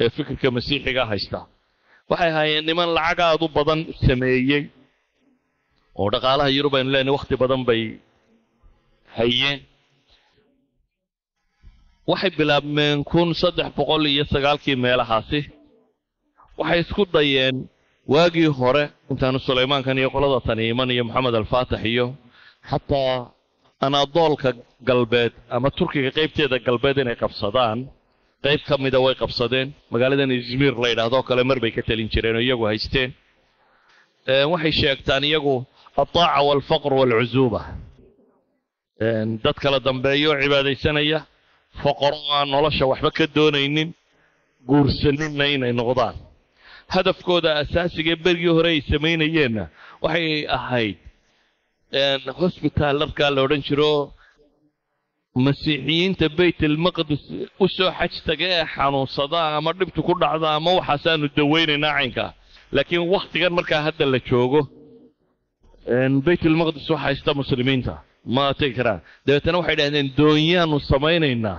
ee fikirka masiixiga haysta waxay ahaayeen niman lacag aad u badan sameeyey oo dhaqaalaha yurub aynu leenahay wakhti badan bay hayeen waxay bilaabmeen kun saddex boqol iyo sagaalkii meelahaasi waxay isku dayeen waagii hore intaanu sulaymaankan iyo qolada tani iman iyo moxamed alfaatix iyo xataa anaadoolka galbeed ama turkiga qaybteeda galbeed inay qabsadaan qayb ka mida way qabsadeen. Magaaladan izmir la yidhahdoo kale mar bay ka telin jireen oo iyagu haysteen. Waxay sheegtaan iyagu altaaca waalfaqr waalcusuuba dad kala dambeeyo oo cibaadaysanaya foqoro aan nolosha waxba ka doonaynin guursaninna inay noqdaan. Hadafkooda asaasigae berigii hore ay samaynayeenna waxay ahayd hosbitaal dharkaa la odhan jiro masiixiyiinta baytalmaqdis u soo xaj taga ee xanuunsada ama dhibtu ku dhacda ama waxaasaanu dawaynaynaa caynkaa laakiin wakhtigan markaa hadda la joogo baytulmaqdis waxa haysta muslimiinta. Ma tegi karaan. Dabeetana waxay dhahdeen doonyaanu samaynaynaa.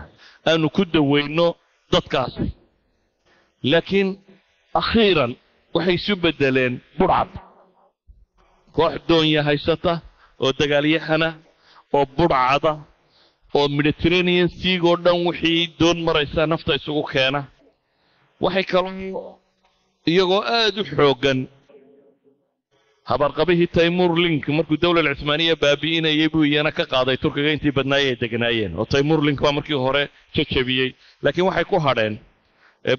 Aanu ku dawayno dadkaasi laakiin akhiiran waxay isu beddeleen budhcad koox doonya haysata oo dagaalyahana oo budhcada oo mediterranean seagoo dhan wixii doon maraysa nafta isugu keena. Waxay kaloo iyagoo aad u xooggan habarqabihii taymur link markuu dawlal cismaaniya baabi'inayay buu iyana ka qaaday turkiga intii badnaayay ay deganaayeen oo taymur link baa markii hore jajabiyey. Laakiin waxay ku hadheen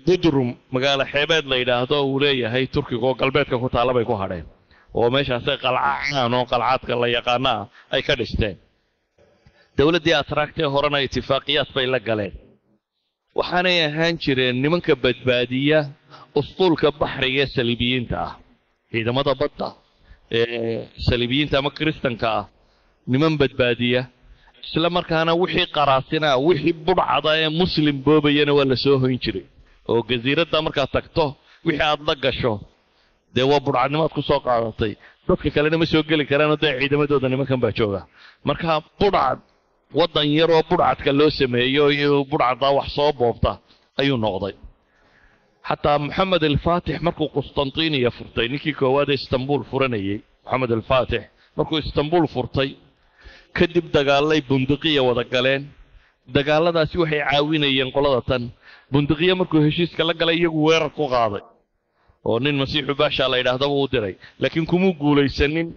budrum magaalo xeebeed la yidhaahdo uu leeyahay turkiga oo galbeedka ku taalla bay ku hadheen oo meeshaasay qalcacaan oo qalcaadka la yaqaano ah ay ka dhisteen. Dowladdii atraagtee horena itifaaqiyaad bay la galeen. Waxaanay ahaan jireen nimanka badbaadiya usquulka baxriga ee saliibiyiinta ah ciidamada badda ee saliibiyiinta ama kiristanka ah niman badbaadiya isla markaana wixii qaraasinaa wixii budhcada ee muslim boobayana waa la soo hoyn jiray. Oo jasiiradda markaad tagto wixii aad la gasho dee waa budhcadnimaad ku soo qaadatay. Dadka kalena ma soo geli karaanoo dee ciidamadooda nimankan baa jooga. Marka budhcad waddan yaroo budhcadka loo sameeyo budhcaddaa wax soo boobta ayuu noqday. Xataa moxamed alfaatix markuu qustantiniya furtay ninkii koowaad ee istanbul furanayey moxamed alfaatix markuu istanbul furtay kadib dagaallay bunduqiya wada galeen. Dagaalladaasi waxay caawinayeen qolada tan. Bunduqiya markuu heshiiska la galay iyagu weerar ku qaaday oo nin masiixu baasha la yidhaahdaba u diray. Laakiin kumuu guulaysanin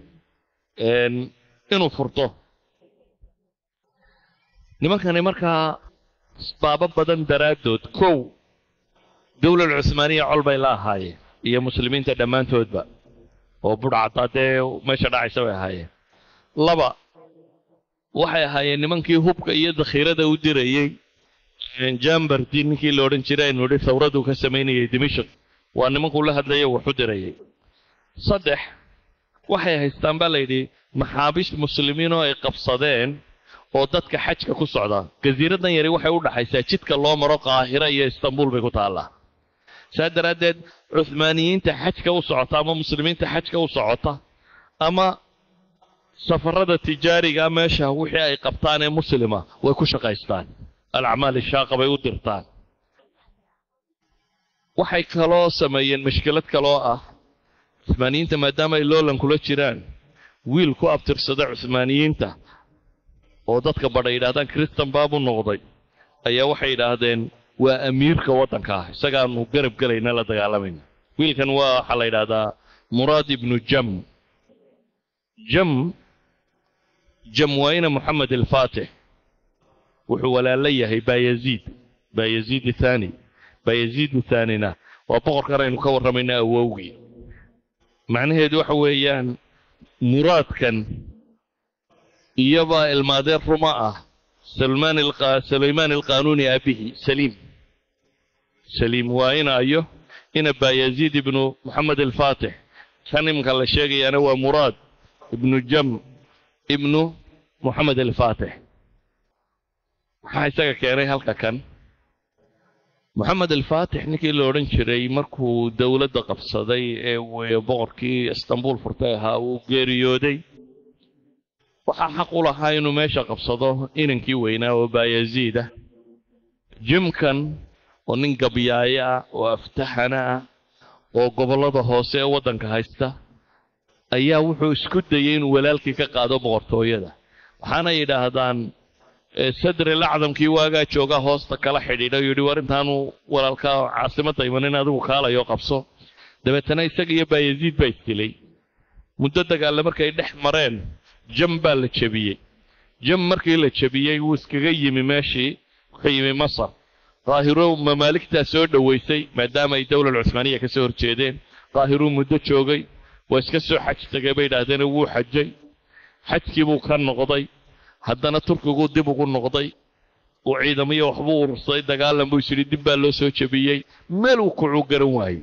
inuu furto. Nimankani markaa asbaabo badan daraaddood kow dowlal cuhmaaniya col bay la ahaayeen iyo muslimiinta dhammaantoodba. Oo budhcaddaa dee meesha dhacaysa bay ahaayeen. Laba waxay ahaayeen nimankii hubka iyo dakhiirada u dirayey jambardi ninkii la odhan jiray aynu idhi thawraduu ka samaynayay dimashik waa nimankuu la hadlayay waxu dirayay saddex waxay haystaan baa layidhi maxaabiist muslimiin oo ay qabsadeen oo dadka xajka ku socda jasiiraddan yari waxay u dhaxaysaa jidka loo maro qaahira iyo istanbul bay ku taallaa saa daraaddeed cuhmaaniyiinta xajka u socota ama muslimiinta xajka u socota ama safarada tijaariga meesha wixii ay qabtaan ee muslima way ku shaqaystaan alacmaal ishaaqa bay u dirtaan waxay kaloo sameeyeen mashkilad kaloo ah cuhmaaniyiinta maadaama ay loolan kula jiraan wiil ku abtirsada cuhmaaniyiinta oo dadka badha yidhahdaan kristan baabuu noqday ayaa waxay yidhaahdeen waa amiirka waddanka ah isagaanu garab gelayna la dagaalamayna wiilkan waa waxaa la yidhaahdaa muraad ibnu jam jam jam waa ina moxamed alfaatix wuxuu walaalo yahay bayaziid bayaziid athani بيزيد ثانينا. وابقر كرين كو رمينا اووغي معناه دو حويان مراد كان يبا المادر رماء. سلمان الق... سليمان القانوني أبيه سليم. سليم واين ايو هنا با يزيد يعني ابن محمد الفاتح. كان قال الشيخ أنا هو مراد ابن الجم ابن محمد الفاتح. حيث كيري هلك كان. Moxamed alfaatix ninkii la odhan jiray markuu dowladda qabsaday ee boqorkii istanbul furtay ahaa uu geeriyooday. Waxaa xaq u lahaa inuu meesha qabsado inankii weynaa oo bayaziid ah. Jimkan oo nin gabyaayo ah oo aftaxana ah oo gobollada hoose ee waddanka haysta ayaa wuxuu isku dayey inuu walaalkii ka qaado boqortooyada. Waxaana yidhaahdaan sadril acdamkii waagaa jooga hoosta kala xidhiidha yidhi war intaanu walaalka caasimadda imanin adigu kaalayo qabso. Dabeetana isaga iyo bayaziid baa isdilay muddo dagaalle markay dhex mareen jam baa la jebiyey. Jam markii la jebiyey wuu iskaga yimi meeshii ka yimi masar. Qaahiro mamaaligtaa soo dhowaysay maadaama ay dowlal cuhmaaniya ka soo horjeedeen. Qaahiruu muddo joogay waa iska soo xaj tagay bay idhaahdeen wuu xajay. Xajkiibuu ka noqday haddana turkiguu dib ugu noqday uu ciidamiyo waxbuu urursaday dagaalan buu isyidhi dib baa loo soo jebiyey meel uu kucuu garan waayey.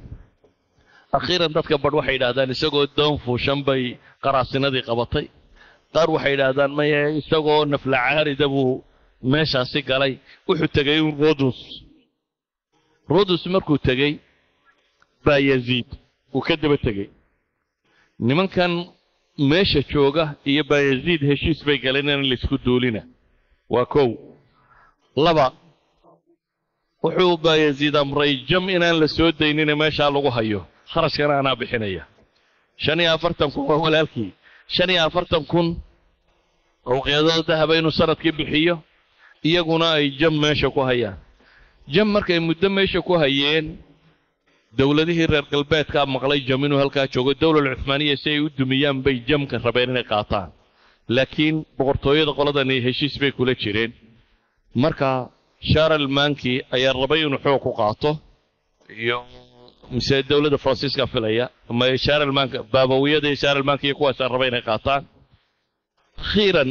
Akhiiran dadka badh waxay yidhahdaan isagoo doon fuushan bay qaraasinadii qabatay. Qaar waxay yidhaahdaan maye isagoo nafla caarida buu meeshaasi galay. Wuxuu tegay in rodus. Rodus markuu tegey baa yaziid uu ka daba tegey. Nimankan meesha jooga iyo bayaziid heshiis bay galeen inaan laysku duulina. Waa kow. Laba. Wuxuu bayaziid amray jam inaan la soo daynina meeshaa lagu hayo. Kharashkana anaa bixinaya. Shan iyo afartan kun waa walaalkii. Shan iyo afartan kun ruqyadoo dahaba inuu sannadkii bixiyo iyaguna ay jam meesha ku hayaan. Jam markay muddo meesha ku hayeen dowladihii reer galbeedkaa maqlay jam inuu halkaa joogo dowlal cuhmaaniya si ay u dumiyaan bay jamka rabeen inay qaataan laakiin boqortooyada qoladani heshiis bay kula jireen marka sharal manki ayaa rabay inuu xoog ku qaato iyo mise dowladda faransiiska filaya ama sharal mank baabawiyada iyo sharal mank iyo kuwaasaa rabay inay qaataan akhiiran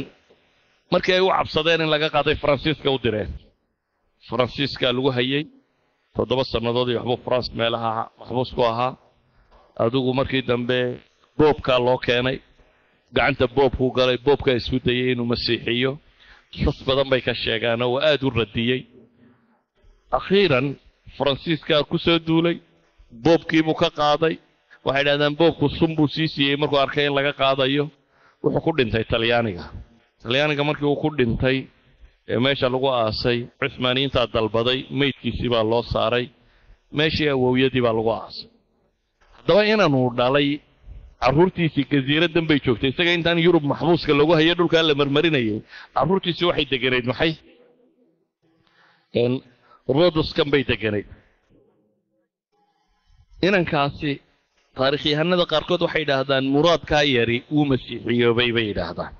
markii ay u cabsadeen in laga qaaday faransiiska u direen faransiiska lagu hayay toddoba sannadood iyo waxbuu france meelaha maxbuus ku ahaa adigu markii dambe boobkaa loo keenay gacanta boobkuu galay boobkaa isku dayay inuu masiixiyo. Qisas badan bay ka sheegaan oo aada u radiyey akhiiran faransiiskaa ku soo duulay boobkiibuu ka qaaday. Waxay dhahdaan boobku sun buu sii siiyey markuu arkay in laga qaadayo wuxuu ku dhintay talyaaniga. Talyaaniga markii uu ku dhintay ee meesha lagu aasay cuhmaaniyiintaa dalbaday meydkiisii baa loo saaray meeshii awowyadii baa lagu aasay. Haddaba inanuu dhalay carruurtiisii jasiiraddan bay joogtay isaga intaan yurub maxbuuska lagu hayo dhulkaa la marmarinayay carruurtiisii waxay deganayd maxay? Rodoskan bay deganayd. Inankaasi taarikhyahanada qaarkood waxay yidhaahdaan muraadkaa yari wuu masiixiyoobay bay yidhaahdaan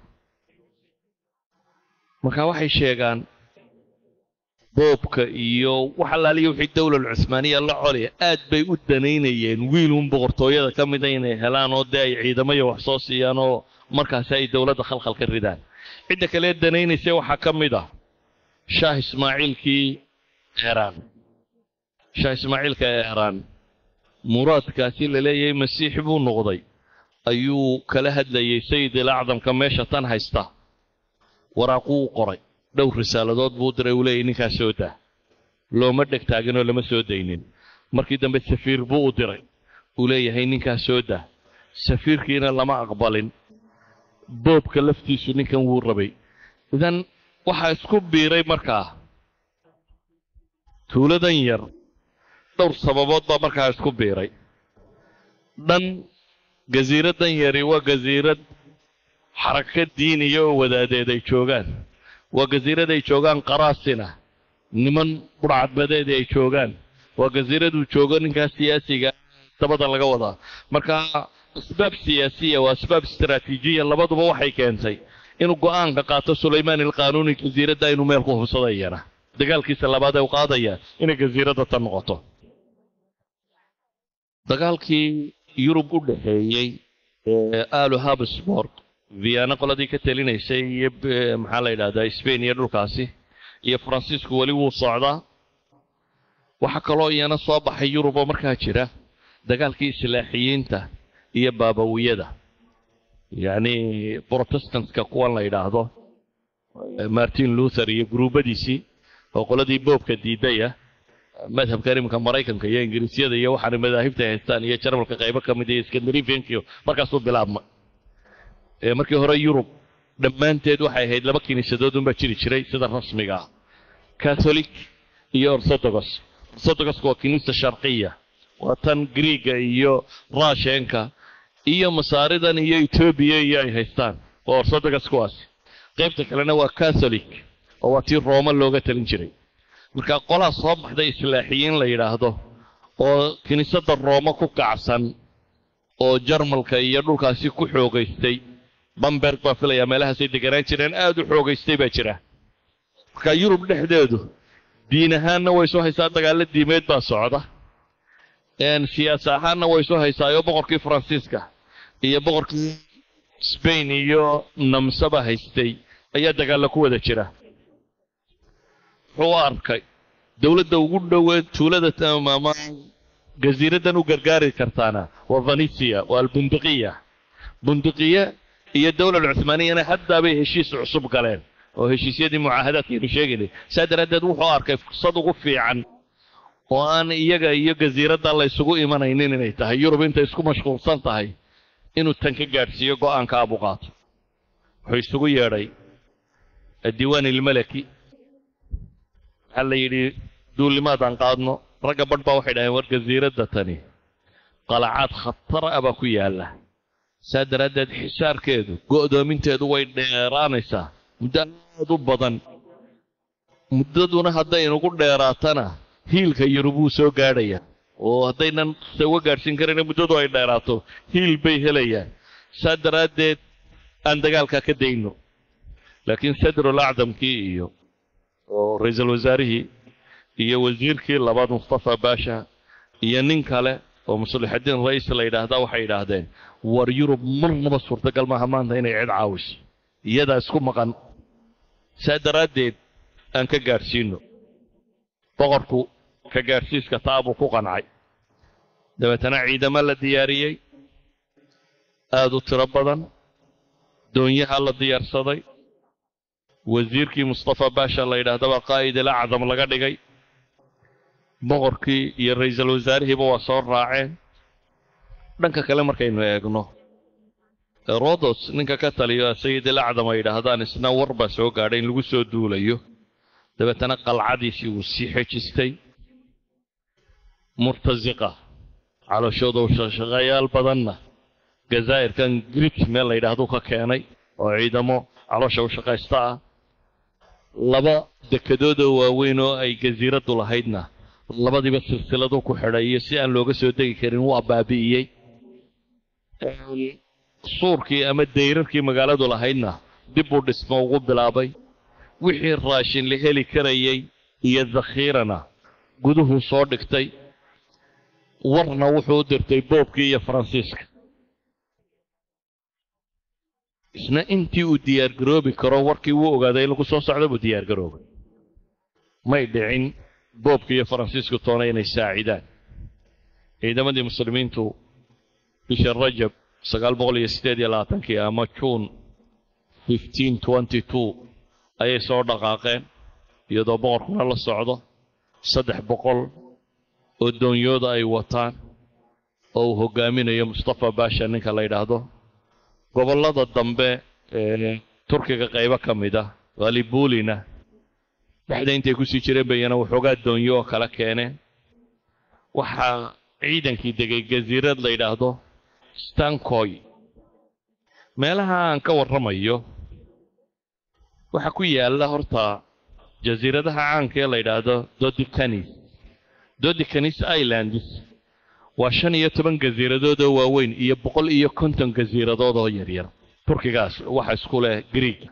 marka waxay sheegaan boobka iyo wax allaaliya wixii dowlal cusmaaniya la colaya aad bay u danaynayeen wiilun boqortooyada ka mida inay helaan oo dee ay ciidamaya wax soo siiyaan oo markaasi ay dowladda khalkhal ka ridaan. Cidda kalee danaynaysa waxaa ka mid ah shaah ismaaciilkii eeraan shaah ismaaciilka eeraan muraadkaasi la leeyahay masiixi buu noqday. Ayuu kala hadlayay sayidil acdamka meesha tan haysta waraaquu u qoray. Dhowr risaaladood buu u diray uu leeyahy ninkaas soo daa. Looma dheg taaginoo lama soo daynin. Markii dambe safiir buu u diray uu leeyahay ninkaas soo daa. Safiirkiina lama aqbalin. Boobka laftiisu ninkan wuu rabay. Idan waxaa isku biiray markaa. Tuuladan yar dhowr sababood baa markaa isku biiray. Dhan gasiiraddan yari waa gasiirad xaraka diiniya oo wadaadeed ay joogaan waa gasiirad ay joogaan qaraasina niman budhcadbadeed ay joogaan waa gasiiraduu joogo ninkaa siyaasiga dabada laga wadaa marka asbaab siyaasiya waa asbaab istaraatiijiya labaduba waxay keentay inuu go'aanka qaato sulaymaan ilqaanuuni gasiiradda inuu meel ku hubsadayana dagaalkiisa labaad ee u qaadaya inay gasiiradda tan noqoto dagaalkii yurub u dhaxeeyey ee alu habsburg viana qoladii ka telinaysay iyo maxaa la yidhahdaa spain iyo dhulkaasi iyo faransiisku weli wuu socdaa waxaa kaloo iyana soo baxay yurub oo markaa jira dagaalkii islaaxiyiinta iyo baabawiyada yacni protestantska kuwan la yidhaahdo martin luther iyo guruubadiisii oo qoladii boobka diidaya madhabkan iminka maraykanka iyo ingiriisyada iyo waxaana madaahibta haystaan iyo jarmalka qaybo ka mid iyo scandinaviankiyo markaasuu bilaabma markii hore yurub dhammaanteed waxay ahayd laba kiniisadood unbaa jiri jiray sida rasmiga ah. Catholic iyo orthodox. Orthodoxka waa kiniisa sharqiya waa tan griiga iyo russianka iyo masaaridan iyo etoobiya iyo ay haystaan. Waa orthodox kuwaasi qaybta kalena waa catholic oo waa tii rooma looga talin jiray. Marka qolaa soo baxday islaaxiyiin la yidhaahdo oo kiniisadda rooma ku kacsan oo jarmalka iyo dhulkaasi ku xoogaystay bamberg baa filayaa meelahaasay deganaan jireen aada u xoogaystay baa jira. Marka yurub dhexdeedu diin ahaanna way soo haysaa dagaalo diimeed baa socda. Siyaas ahaanna way soo haysaayo boqorkii faransiiska iyo boqorkii sbain iyo namsaba haystay ayaa dagaalla ku wada jira. Wuxuu arkay dowladda ugu dhoweed tuulada ama gasiiraddan u gargaari kartaana waa venisia waa albunduqiya bunduqiya iyo dowlal cuhmaaniyana haddaabay heshiis cusub galeen oo heshiisyadii mucaahadaadkaynu sheegaynay saa daraaddeed wuxuu arkay fursad ugu fiican oo aan iyaga iyo gasiiradda la ysugu imanaynin inay tahay yurub intay isku mashquulsan tahay inuu tan ka gaadhsiiyo go'aanka abuqaato wuxuu isugu yeedhay addiiwaan ilmalaki waxaa la yidhi duulimaadaan qaadno ragga badh baa waxay dhaheen war gasiiradda tani qalacaad khatar ah baa ku yaalla saa daraaddeed xisaarkeedu go'doominteedu way dheeraanaysaa muddo aad u badan muddaduna hadday inugu dheeraatana hiilka yurub wuu soo gaadhaya oo haddaynan sawa gaadhsiin karayna muddadu ay dheeraato hiil bay helayaan saa daraaddeed aan dagaalkaa ka dayno laakiin sadrul acdamkii iyo oo ra'iisul wasaarihii iyo wasiirkii labaad mustafa baasha iyo nin kale oo muslixadiin ra'is la yidhaahdaa waxay yidhaahdeen war yurub marnaba suurtagal maaha maanta inay cid caawiso. Iyadaa isku maqan. Saa daraaddeed aan ka gaadhsiino boqorku ka gaadhsiiska taa buu ku qancay dabeetana ciidamo la diyaariyey. Aada u tiro badan. Doonyaha la diyaarsaday. Wasiirkii mustafa baasha la yidhaahdaba qaa'id il acdam laga dhigay boqorkii iyo ra-iisul wasaarihiiba waa soo raaceen dhanka kale markaynu eegno herodos ninka ka taliyo sayid il acdam ay yidhaahdaan isna war baa soo gaadhay in lagu soo duulayo dabeetana qalcadiisii uu sii xejistay murtasiqa calooshooda shaqeeyaal badanna jazaa'irkan grit meel la yidhaahdu ka keenay oo ciidamo caloosha u shaqaysta ah laba dekedoodoo waaweyn oo ay jasiiraddu lahaydna labadiiba silsiladu ku xidhay iyo si aan looga soo degi karin waa baabi'iyey suurkii ama dayrarkii magaaladu lahaydna dib uu dhismo ugu bilaabay wixii raashin la heli karayay iyo dakhiirana guduhuu soo dhigtay warna wuxuu u dirtay boobkii iyo faransiiska isna intii uu diyaargaroobi karo warkii wuu ogaaday lagu soo socdo buu diyaargaroobay may dhicin boobka iyo faransiisku toona inay saacidaan. Ciidamadii muslimiintu bisha rajab sagaal boqol iyo siddeed iyo labaatankii ama juun fifteen twenty two ayay soo dhaqaaqeen iyadoo boqorkuna la socdo saddex boqol oo doonyooda ay wataan oo uu hogaaminayo mustafa baasha ninka la yidhaahdo. Gobollada dambe ee turkiga qaybo ka mid ah khalibuulina dhexda intay ku sii jireen bayana waxoogaa doonyo oo kala keeneen waxaa ciidankii degay jasiirad la yidhaahdo stankoy. Meelaha aan ka warramayo waxaa ku yaalla horta jasiiradaha caanka ee la yidhaahdo dodicanis dodicanis islands waa shan iyo toban jasiiradood oo waaweyn iyo boqol iyo konton jasiiradood oo yaryar. Turkigaas waxa isku leh griega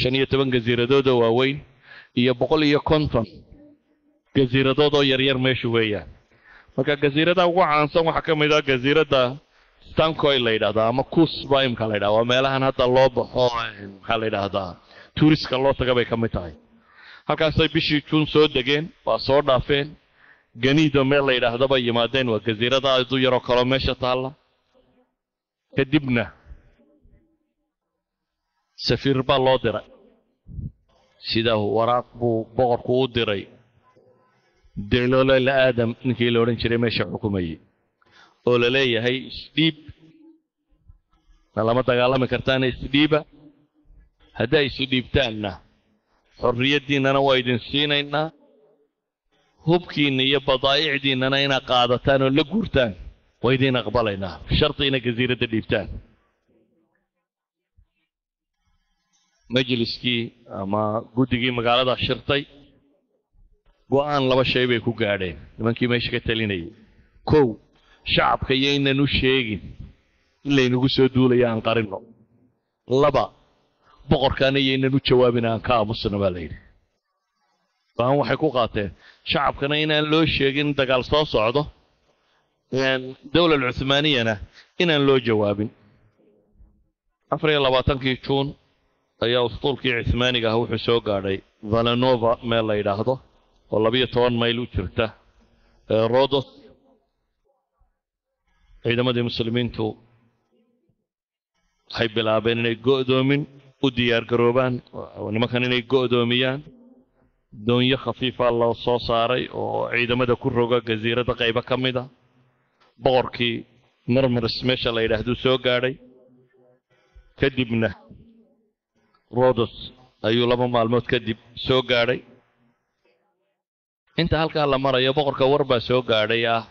shan iyo toban jasiiradood oo waaweyn iyo boqol iyo konton. Jasiiradood oo yaryar meesha weeyaan. Marka jasiiradaha ugu caansan waxaa ka mid ah jasiiradda stancoy la yidhahdaa ama imka la yidhahda waa meelahan hadda loo baxo maxaa la yidhaahdaa tuuriska loo taga bay ka mid tahay. Halkaasay bishii juun soo degeen waa soo dhaafeen. Ganiido meel la yidhaahda bay yimaadeen. Waa jasiirada aad u yaroo kaloo meesha taalla. Kadibna safiir baa loo diray buu boqorku u diray delolel aadam ninkii la odhan jiray meesha xukumayay oo la leeyahay isdhiib ma lama dagaalami kartaana isdhiiba haddaa isdhiibtaanna xorriyaddiinnana waa idin siinaynaa hubkiinna iyo badaa'icdiinnana inaad qaadataan oo la guurtaan waa idiin aqbalaynaa sharti inay jasiiradda dhiibtaan majliskii ama guddigii magaalada shirtay. Go'aan laba shay bay ku gaadheen nimankii meesha ka talinayay kow shacabka iyo u sheegin in laynagu soo duulaya aan qarinno. Laba boqorkaana iyo u jawaabin aan ka aamusna baa layidhi go'aan waxay ku qaateen shacabkana inaan loo sheegin dagaal soo socdo dowlal cuhmaaniyana inaan loo jawaabin. Afar iyo labaatankii juun ayaa usquulkii cuhmaaniga ah wuxuu soo gaadhay valanova meel la yidhaahdo oo labiyo toban mayl u jirta rodos ciidamadii muslimiintu waxay bilaabeen inay go'doomin u diyaargaroobaan nimankan inay go'doomiyaan doonyo khafiifa loo soo saaray oo ciidamada ku roga jasiiradda qaybo ka mid a boqorkii marmaris meesha la yidhaahduu soo gaadhay kadibna soo gaadhay inta halkaa la marayo boqorka war baa soo gaadhay ah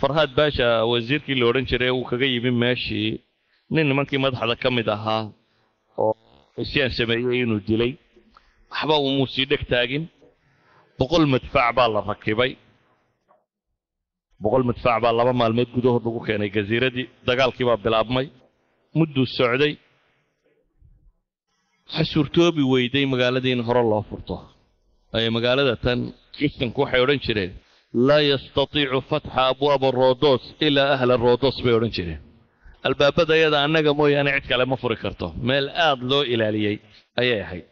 farhaad baasha wasiirkii la odhan jiray uu kaga yimi meeshii nin nimankii madaxda ka mid ahaa oo isyaan sameeyey inuu dilay waxba umuu sii dheg taagin boqol madfac baa la rakibay boqol madfac baa laba maalmood gudahood lagu keenay jasiiradii dagaalkii baa bilaabmay mudduu socday waxaa suurtoobi weyday magaaladii in hore loo furto ay magaalada tan kristanku waxay odhan jireen laa yastatiicu fatxa abwaaba rodos ilaa ahla rodos bay odhan jireen albaabada yada annaga mooyaane cid kale ma furi karto meel aad loo ilaaliyey ayay ahayd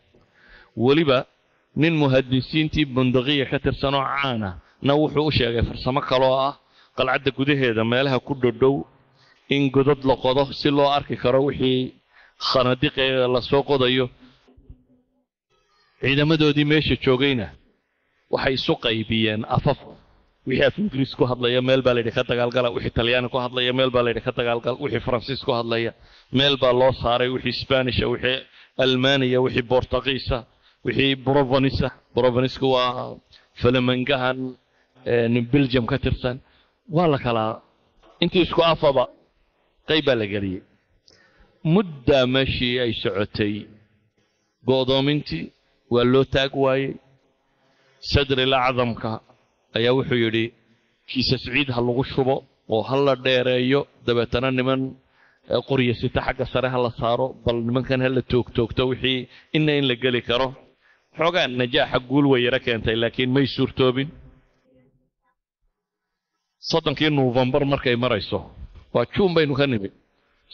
weliba nin muhadisiintii bundaqiya ka tirsanoo caana na wuxuu u sheegay farsamo kaloo ah qalcadda gudaheeda meelaha ku dhodhow in godad la qodo si loo arki karo wixii khanadiq ee la soo qodayo. Ciidamadoodii meesha joogayna waxay isu qaybiyeen afaf. Wixii af ingiriis ku hadlaya meel baa layidhi ka dagaalgala. Wixii talyaani ku hadlaya meel baa layidhi ka dagaalgala. Wixii faransiis ku hadlaya meel baa loo saaray. Wixii spanisha wixii almaniya wixii bortugiisa wixii brovanisa brovanisku waa falamangahan belgium ka tirsan. Waa la kalaa intii isku afaba qayb baa la geliyey muddaa meeshii ay socotay go'doomintii waa loo taag waayey. Sadril acdamka ayaa wuxuu yidhi kiisas ciid ha lagu shubo oo ha la dheereeyo dabeetana niman qorya sita xagga sare ha la saaro bal nimankan ha la toogtoogto wixii inna in la geli karo. Xoogaa najaaxa guul way yaro keentay laakiin may suurtoobin. Soddonkii nofembar markay marayso waa juun baynu ka nimid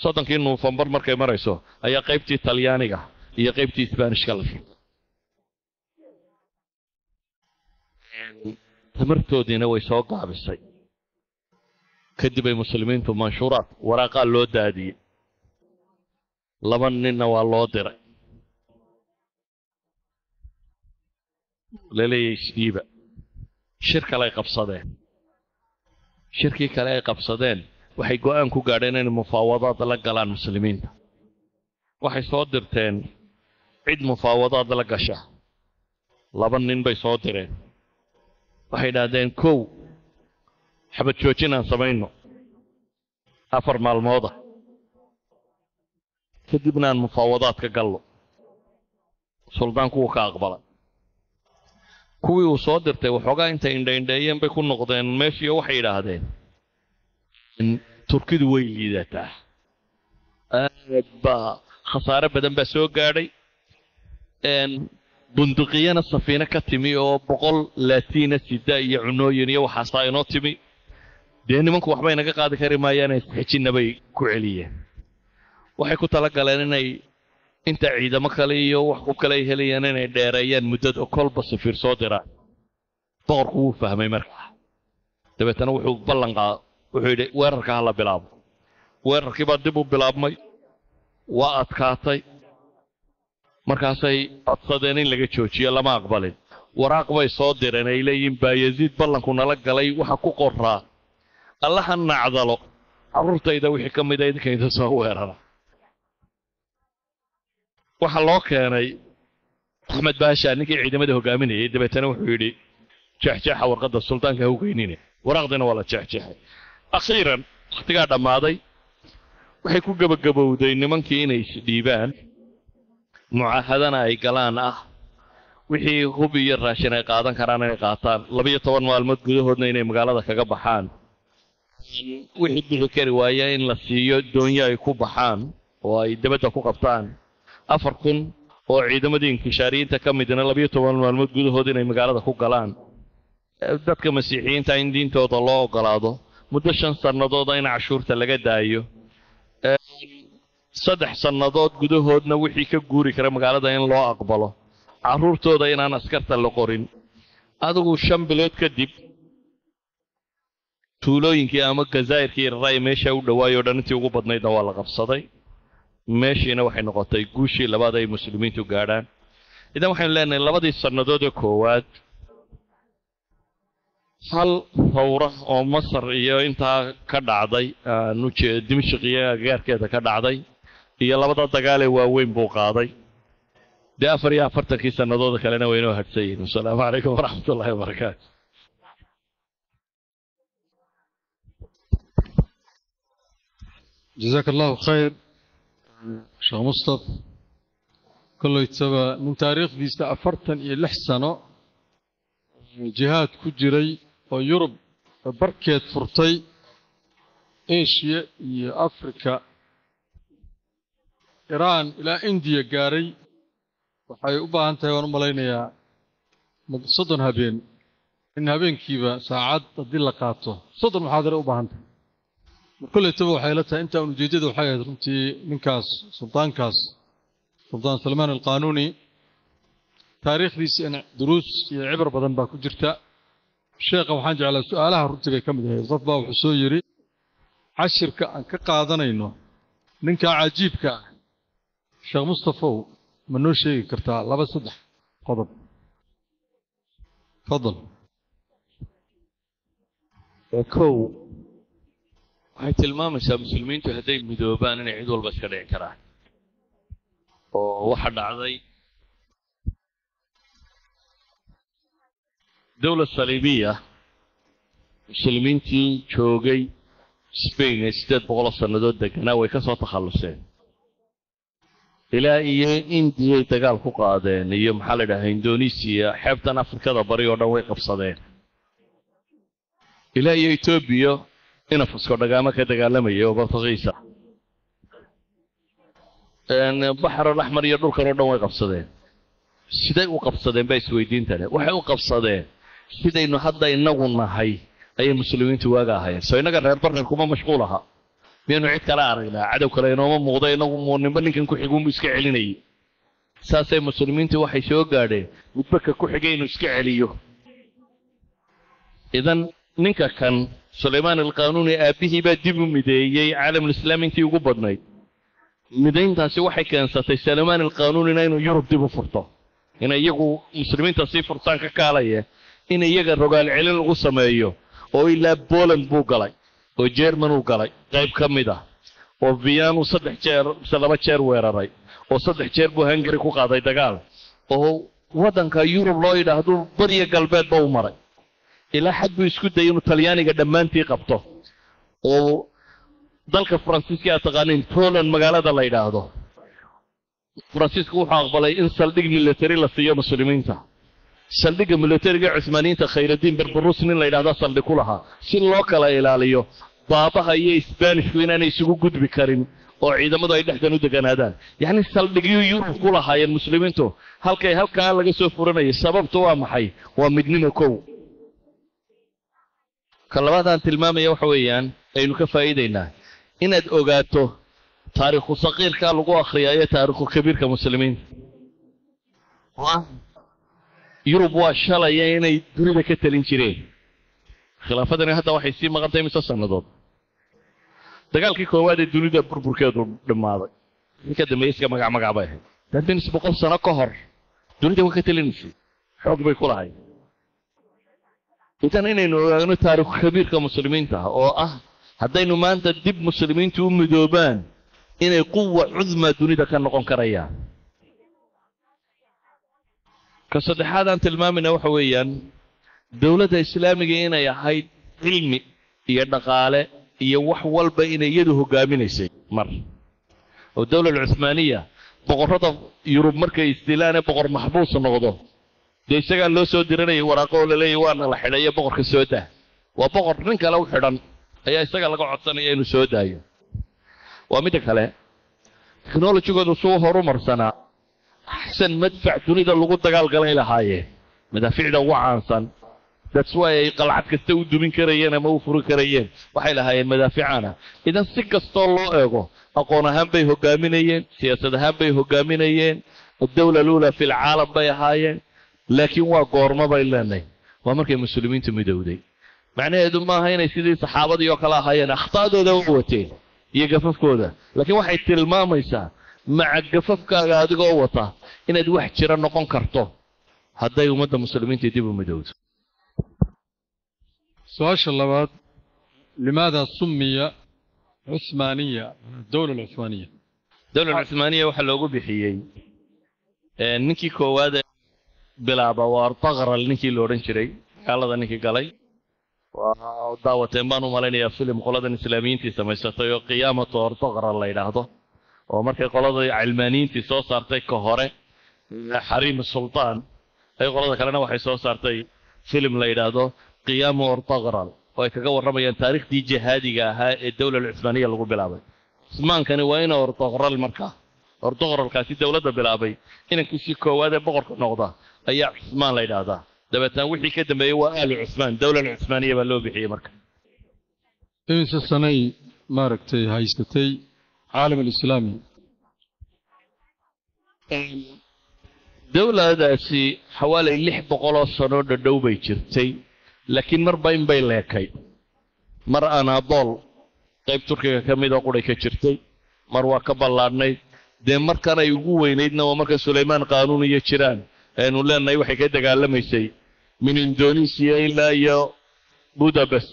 soddonkii nofembar markay marayso ayaa qaybtii talyaaniga iyo qaybtii sbaanishka la furtay. Tamartoodiina way soo gaabisay. Kadib ay muslimiintu manshuuraad waraaqaa loo daadiyey laba ninna waa loo diray. Laleeyahay isdhiiba shir kale ay qabsadeen. Shirkii kale ay qabsadeen waxay go'aan ku gaadheen inay mufaawadaad la galaan muslimiinta. Waxay soo dirteen cid mufaawadaad la gasha. Laba nin bay soo direen. Waxay idhaahdeen kow xabad joojin aan samayno. Afar maalmooda kadibna aan mufaawadaad ka gallo. Suldaanku wuu ka aqbalay. Kuwii uu soo dirtay waxoogaa intay indhaindheeyeen bay ku noqdeen meeshiiyo waxay yidhaahdeen turkidu way liidataa aad baa khasaare badan baa soo gaadhay bunduqiyana safiine ka timi oo boqol laatiina sida iyo cunooyin iyo waxaasaa inoo timi dee nimanku waxbay naga qaadi kari maayaane isxijinna bay ku celiyeen waxay ku tala galeen inay inta ciidamo kale iyo wax ku kale ay helayaan inay dheereeyaan muddada kolba safiir soo diraan boqorku wuu fahmay markaa dabeetana wuxuu ballanqaa wuxuu yidhi weerarka ha la bilaabo. Weerarkii baa dib u bilaabmay waa adkaatay. Markaasay codsadeen in laga joojiyo lama aqbalin. Waraaq bay soo direen ay leeyihiin baayaziid ballanku nala galay waxa ku qoraa allaha nacdalo carruurtayda wixii ka mida idinkayda soo weerara. Waxaa loo keenay axmed baasha ninkii ciidamada hogaaminayay dabeetana wuxuu yidhi jeexjeexa warqadda suldaanka ha u geynine waraaqdiina waa la jeexjeexay akhiiran wakhtigaa dhammaaday waxay ku gebagabowday nimankii inay isdhiibaan mucaahadana ay galaan ah. Wixii hub iyo raashin ay qaadan karaan inay qaataan. Labiyo toban maalmood gudahoodna inay magaalada kaga baxaan. Wixii bixi kari waaya in la siiyo doonyo ay ku baxaan oo ay debadda ku qabtaan. Afar kun oo ciidamadii inkishaariyiinta ka midna labiyo toban maalmood gudahood inay magaalada ku galaan. Dadka masiixiyiinta in diintooda loo ogolaado muddo shan sannadooda in cashuurta laga daayo. Saddex sannadood gudahoodna wixii ka guuri kara magaalada in loo aqbalo. Carruurtooda inaan askarta la qorin. Adigu shan bilood kadib tuulooyinkii ama gazaa'irkii raray meesha u dhawaayoo dhan intii ugu badnaydna waa la qabsaday. Meeshiina waxay noqotay guushii labaad ay muslimiintu gaadhaan. Idan waxaynu leenahay labadii sannadood ee koowaad hal hawra oo masar iyo intaa ka dhacday aan ujee dimashik iyo agagaarkeeda ka dhacday iyo labada dagaalee waaweyn buu qaaday. Dee afar iyo afartankii sannadooda kalena waa inoo hadhsan yihiin wasalaamu calaykum waraxmat ullahi wabarakaatu jazaaka allahu khayr sheekh mustaf kollaytaba nin taariikhdiisa afartan iyo lix sano jihaad ku jiray oo yurub barkeed furtay eshiya iyo afrika. Iraan ilaa indiya gaaray. Waxay u baahan tahay waan u malaynayaa soddon habeen. In habeenkiiba saacad haddii la qaato. Soddon muxaadare u baahan tahay? Mar kollaytaba waxay la tahay intaan ujeeddada waxay ahayd runtii ninkaas suldaankaas suldaan salmaan alqaanuuni taariikhdiisa in duruus iyo cibar badan baa ku jirta sheekha waxaan jeclaa su'aalaha runtii bay ka mid ahayd. Qof baa wuxuu soo yidhi cashirka aan ka qaadanayno ninkaa cajiibka ah sheekh mustafow ma noo sheegi kartaa laba saddex qodob. Fadal kow waxay tilmaamaysaa muslimiintu hadday midoobaan inay cid walba iska dhici karaan. Oo waxa dhacday dowlad saliibiya muslimiintii joogay spain ee siddeed boqoloo sannadood deganaa way ka soo takhalluseen. Ilaa iyo indiyay dagaal ku qaadeen iyo maxaa la idhahaa indonesiya xeebtan afrikada bari oo dhan way qabsadeen. Ilaa iyo etoobiya inafusko dhagaamo ka dagaalamayay oo bortugiisa baxrul axmar iyo dhulkan oo dhan way qabsadeen. Siday u qabsadeen baa isweydiintane waxay u qabsadeen sidaynu hadda inagu nahay ayay muslimiintu waaga ahaayeen. Soo innaga reer barrer kuma mashquul aha. Miyaynu cid kale aragnaa cadow kale inooma muuqda inagu muunimba ninkan ku xiguunbu iska celinayay saasay muslimiintu waxay soo gaadheen midbaka ku xigay inuu iska celiyo. Idan ninka kan sulaymaan alqaanuuni aabbihii baa dib u mideeyey caalamulislaam intii ugu badnayd. Midayntaasi waxay keensatay sulaymaan alqaanuunina inuu yurub dib u furto. Inay iyagu muslimiinta sii furtaan ka kaalaya in iyaga rogaal celin lagu sameeyo oo ilaa poland buu galay oo jerman uu galay qayb ka mid ah oo viyanuu saddex jeer mise laba jeer weeraray oo saddex jeer buu hungary ku qaaday dagaal oo waddanka yurub loo yidhaahdo bariya galbeedba u maray ilaa xad buu isku dayay inuu talyaaniga dhammaantii qabto oo dalka faransiiska aad taqaaniin poland magaalada la yidhaahdo faransiisku wuxuu aqbalay in saldhig military la siiyo muslimiinta saldhigga militariga cuhmaaniyiinta khayraddiin berberus nin la yidhahda saldhig ku lahaa. Si loo kala ilaaliyo baabaha iyo isbaanishku inaanay isugu gudbi karin oo ciidamadu ay dhexdan u deganaadaan. Yacni saldhigyuu yurub ku lahaayeen muslimiintu. Halkay halkaa laga soo furanayay sababtu waa maxay? Waa midnimo kow. Ka labaadaan tilmaamaya waxa weeyaan aynu ka faa'iidaynaa. Inaad ogaato taariikhu saqiirkaa lagu akhriyaayo taariikhu kabiirka muslimiinta yurub waa shalaya inay dunida ka telin jireen. Khilaafadani hadda waxay sii maqantay mise sannadood? Dagaalkii koowaad ee dunida burburkeedu dhammaaday. Wixii ka dambeeyey iska magac magac bay ahayd. Daadbinis boqol sano ka hor dunida way ka telinaysay xoog bay ku lahayd. Idan inaynu ogaagno taariikhu kabiirka muslimiinta oo ah haddaynu maanta dib muslimiintu u midoobaan inay quwa cudmaa dunida ka noqon karayaan ka saddexaad aan tilmaamayna waxa weeyaan dowladda islaamiga inay ahayd cilmi iyo dhaqaale iyo wax walba inay iyadu hogaaminaysay mar. Oo dowlad cuhmaaniya boqorrada yurub markay isdilaan ee boqor maxbuus noqdo dee isagaa loo soo diranayay waraaqo oo laleeyahy waana la xidhayo boqorka soo daa. Waa boqor nin kale u xidhan ayaa isaga laga codsanaya inuu soo daayo. Waa midda kale technolojigoodu suu horumarsanaa axsan madfac dunida lagu dagaalgalay lahaayeen madaaficda ugu caansan. That's why ay qalcad kasta u dumin karayeen ama u furi karayeen. Waxay lahaayeen madaaficana idan si kastoo loo eego aqoon ahaan bay hogaaminayeen siyaasad ahaan bay hogaaminayeen addawla alula fi lcaalam bay ahaayeen laakiin waa goormo bay leenahay waa markay muslimiintu midowday. Macnaheedu maaha inay sidii saxaabadii oo kale ahaayeen akhta'dooda u wateen iyo gafafkooda. Laakiin waxay tilmaamaysaa maca gafafkaaga adigoo wata inaad wax jira noqon karto. Hadday ummadda muslimiinta dib u midowdo. Su'aasha labaad limaada sumiya cuhmaaniya dowla alcuhmaaniya dowlad cuhmaaniya waxaa loogu bixiyey ninkii koowaad ee bilaaba waa artaqral ninkii la odhan jiray magaalada ninkii galay. Waa daawateen baan u malaynayaa filim qoladan islaamiyiintii samaysatay oo qiyaamatu artaqral la yidhaahdo oo markay qolada cilmaaniyiintii soo saartay ka hore xariim sultaan ay qolada kalena waxay soo saartay filim la yidhaahdo qiyaamu ortaqral oo ay kaga warramayaan taariikhdii jihaadiga ahaa ee dowla alcuhmaaniya lagu bilaabay. Cusmaankani waa ina ortaqral markaa ortaqralkaasi dowladda bilaabay inankiisii koowaad ee boqorka noqda ayaa cusmaan la yidhaahdaa. Dabeetna wixii ka dambeeyey waa aalu cusmaan dowla alcuhmaaniya baa loo bixiyey marka. Imise sanay maaragtay haysatay caalam alislaami dowladaasi xawaalay lix boqoloo sanoo dhadhow bay jirtay laakiin marba in bay leekay. Mar anaadool qayb turkiga ka mid oo quray ka jirtay. Mar waa ka ballaadhnayd dee markan ay ugu weynaydna waa marka sulaymaan qaanuun iyo jiraan aynu leenahay waxay ka dagaalamaysay min indonesiya ilaa iyo budapest.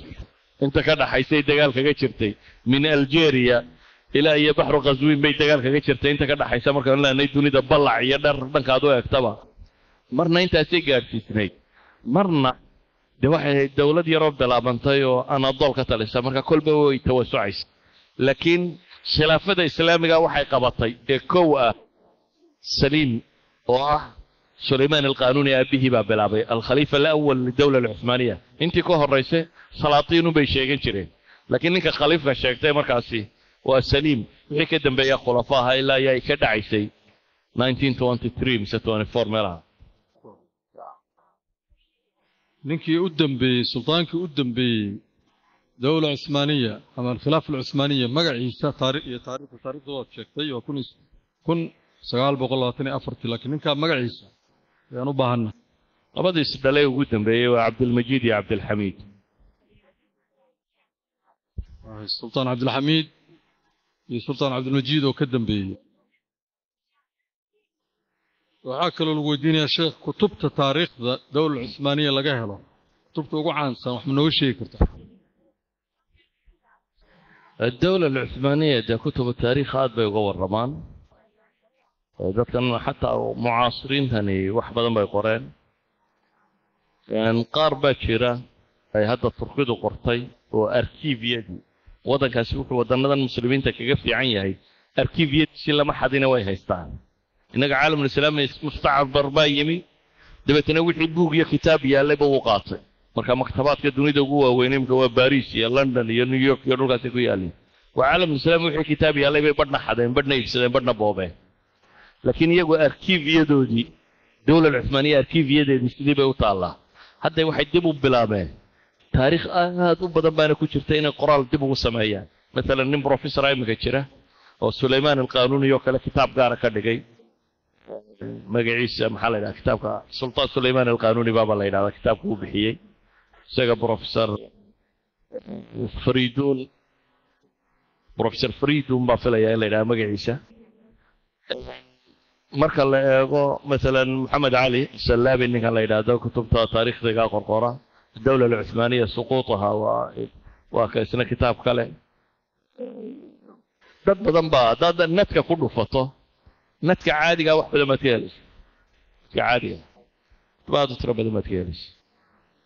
Inta ka dhaxaysay dagaal kaga jirtay. Min algeria ilaa iyo baxru khaswiin bay dagaal kaga jirtay. Inta ka dhaxaysa markaanu leenahay dunida ballac iyo dher dhankaad u eegtaba. Marna intaasay gaadhsiisnayd marna dee waxay ahayd dowlad yaroo bilaabantay oo anadool ka talisa. Marka kolba way tawasucaysa laakiin khilaafada islaamiga waxay qabatay ee kow ah saliim oo ah sulaymaan alqaanuuni aabihii baa bilaabay. Alkhaliifa alawal lidowla alcuthmaaniya intii ka horrayse salaatiinun bay sheegan jireen. Laakiin ninka khaliifka sheegtay markaasi waa saliim. Wixii ka dambeeya khulafa ahaa ilaa iyo ay ka dhacaysay. mise ninkii u dambeeyey sultaankii u dambeeyey dowla cuhmaaniya ama alkhilaafa alcuhmaaniya magaciisa taari iyo taarikhda taarikhda waad sheegtay waa kun sagaal boqol labaatan iyo afartii laakiin ninkaa magaciisa ayaan u baahanna labadiis dhalay ugu dambeeyey waa cabdilmajiid iyo cabdilxamiid sultaan cabdilxamiid لسلطان عبد المجيد وقدم به. وحاكل الودين يا شيخ كتبت تاريخ دولة العثمانية اللي كتبت كتبة وقعان سامح منه هي كرتح الدولة العثمانية دا كتب التاريخ هذا بيقوى الرمان. ذات لنا حتى معاصرين هني وحبا دم بيقورين. يعني كان قار باكرة اي هذا التركيد وقرطي وأركيف يدي. Waddankaasi wuxuu wadanadan muslimiinta kaga fiican yahay arkiibyadiisi lama xadina way haystaan innaga caalamulislaami mustacbar baa yimi dabeetana wixii buug iyo kitaab yaallayba uu qaatay marka maktabaadka dunida ugu waaweyn imika waa baris iyo london iyo new york iyo dhulkaasay ku yaalliin waa caalamulislaami wixii kitaab yaallay bay badhna xadeen badhna iibsadeen badhna boobeen laakiin iyagu arkiibyadoodii dowlal cuhmaaniya arkiibyadeedii sidii bay u taallaa hadda waxay dib u bilaabeen taariikh aad u badan baana ku jirta inay qoraal dib ugu sameeyaan. Maalan nin professora iminka jira oo sulaymaan alqaanuuni oo kale kitaab gaara ka dhigay. Magaciisa maxaa la yidhaha kitaabka sultaan sulaymaan alqaanuuni baaba la yidhahdaa kitaabka uu bixiyey. Isaga professor fariidun professor fariidun baa filaya in la yidhaha magaciisa. Marka la eego maalan moxamed cali salaabi ninkan la yidhaahdo kutubta taariikhdiga qorqora dowla alcuhmaaniya suquutaha waa waa ka isna kitaab kale dad badan baa haddaad nadka ku dhufato nadka caadigaa wax badan baad ka helaysa nadka caadiga aad u tiro badan baad ka helaysa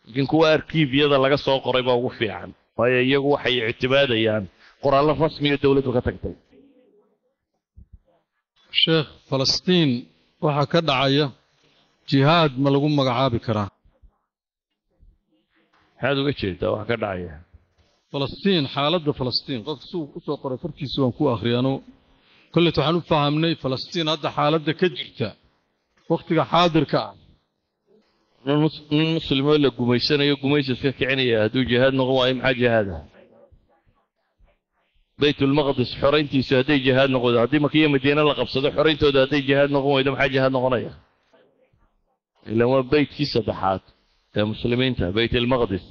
laakiin kuwa arkiibyada laga soo qoray baa ugu fiican waayo iyagu waxay ictimaadayaan qoraallo rasmiyo dowladdu ka tagtay sheekh falastiin waxaa ka dhacaya jihaad ma lagu magacaabi karaa هذا وجهي تو واخا دحايا فلسطين حالته فلسطين. قف سو سو قره فرتي سو ان كو اخريانو كل توحنو فهمني فلسطين هذا حالته كجرتا وقتي حاضر كان المسلم ولا قميسن يا قميس فكعني هذا جهاد نغواي حاجة هذا. بيت المقدس حرينتي سادي جهاد نغواي هذه مكيه مدينة لا قبصت حرينتو هذه جهاد نغواي دم حاجة هذا نغنيه إلا ما بيت في سبحات ee muslimiinta bayt almaqdis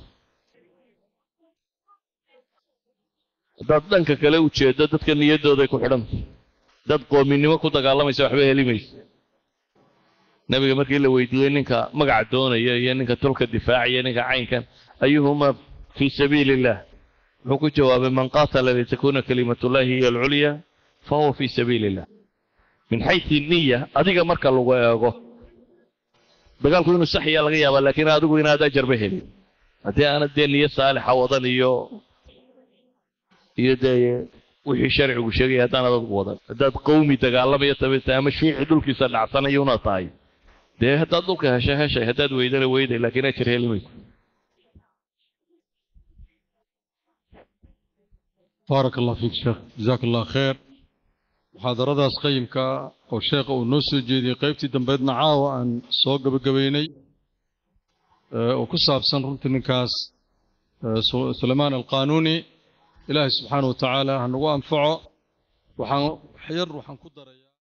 haddaad dhanka kale ujeeddo dadka niyaddooday ku xidhanta dad qoominimo ku dagaalamaysa waxba heli maysa nebiga markii la weydiiyey ninka magaca doonaya iyo ninka tulka difaacaya ninka caynkan ayuhuma fii sabiili illah wuxuu ku jawaabay man qaatala litakuuna kalimatullahi hiya alculya fahuwa fii sabiili illah min xayثi niya adiga marka lagu eego sax yaa laga yaabaa laakiin adigu inaad ajarba helin haddii aanad dee niyo saalixa wadan iyo iyo dee wixii sharcigu sheegaya haddaanad adigu wadan haddaad qowmi dagaalamayo tabta ama shiici dhulkiisa dhacsanayuna tahay dee haddaad dhulka heshay heshay haddaad weydana weyday laakiin ajar heli mayso baarak allah fiik sheekh jazaak allah khayr muxaadaradaas qayimka oo sheekha uu noo soo jeediyey qaybtii dambeedna caawa aan soo gabagabaynay oo ku saabsan runtii ninkaas sulaymaan alqaanuuni. Ilaahay subxaana wa tacaala ha nagu anfaco. Waxaan yar waxaan ku darayaa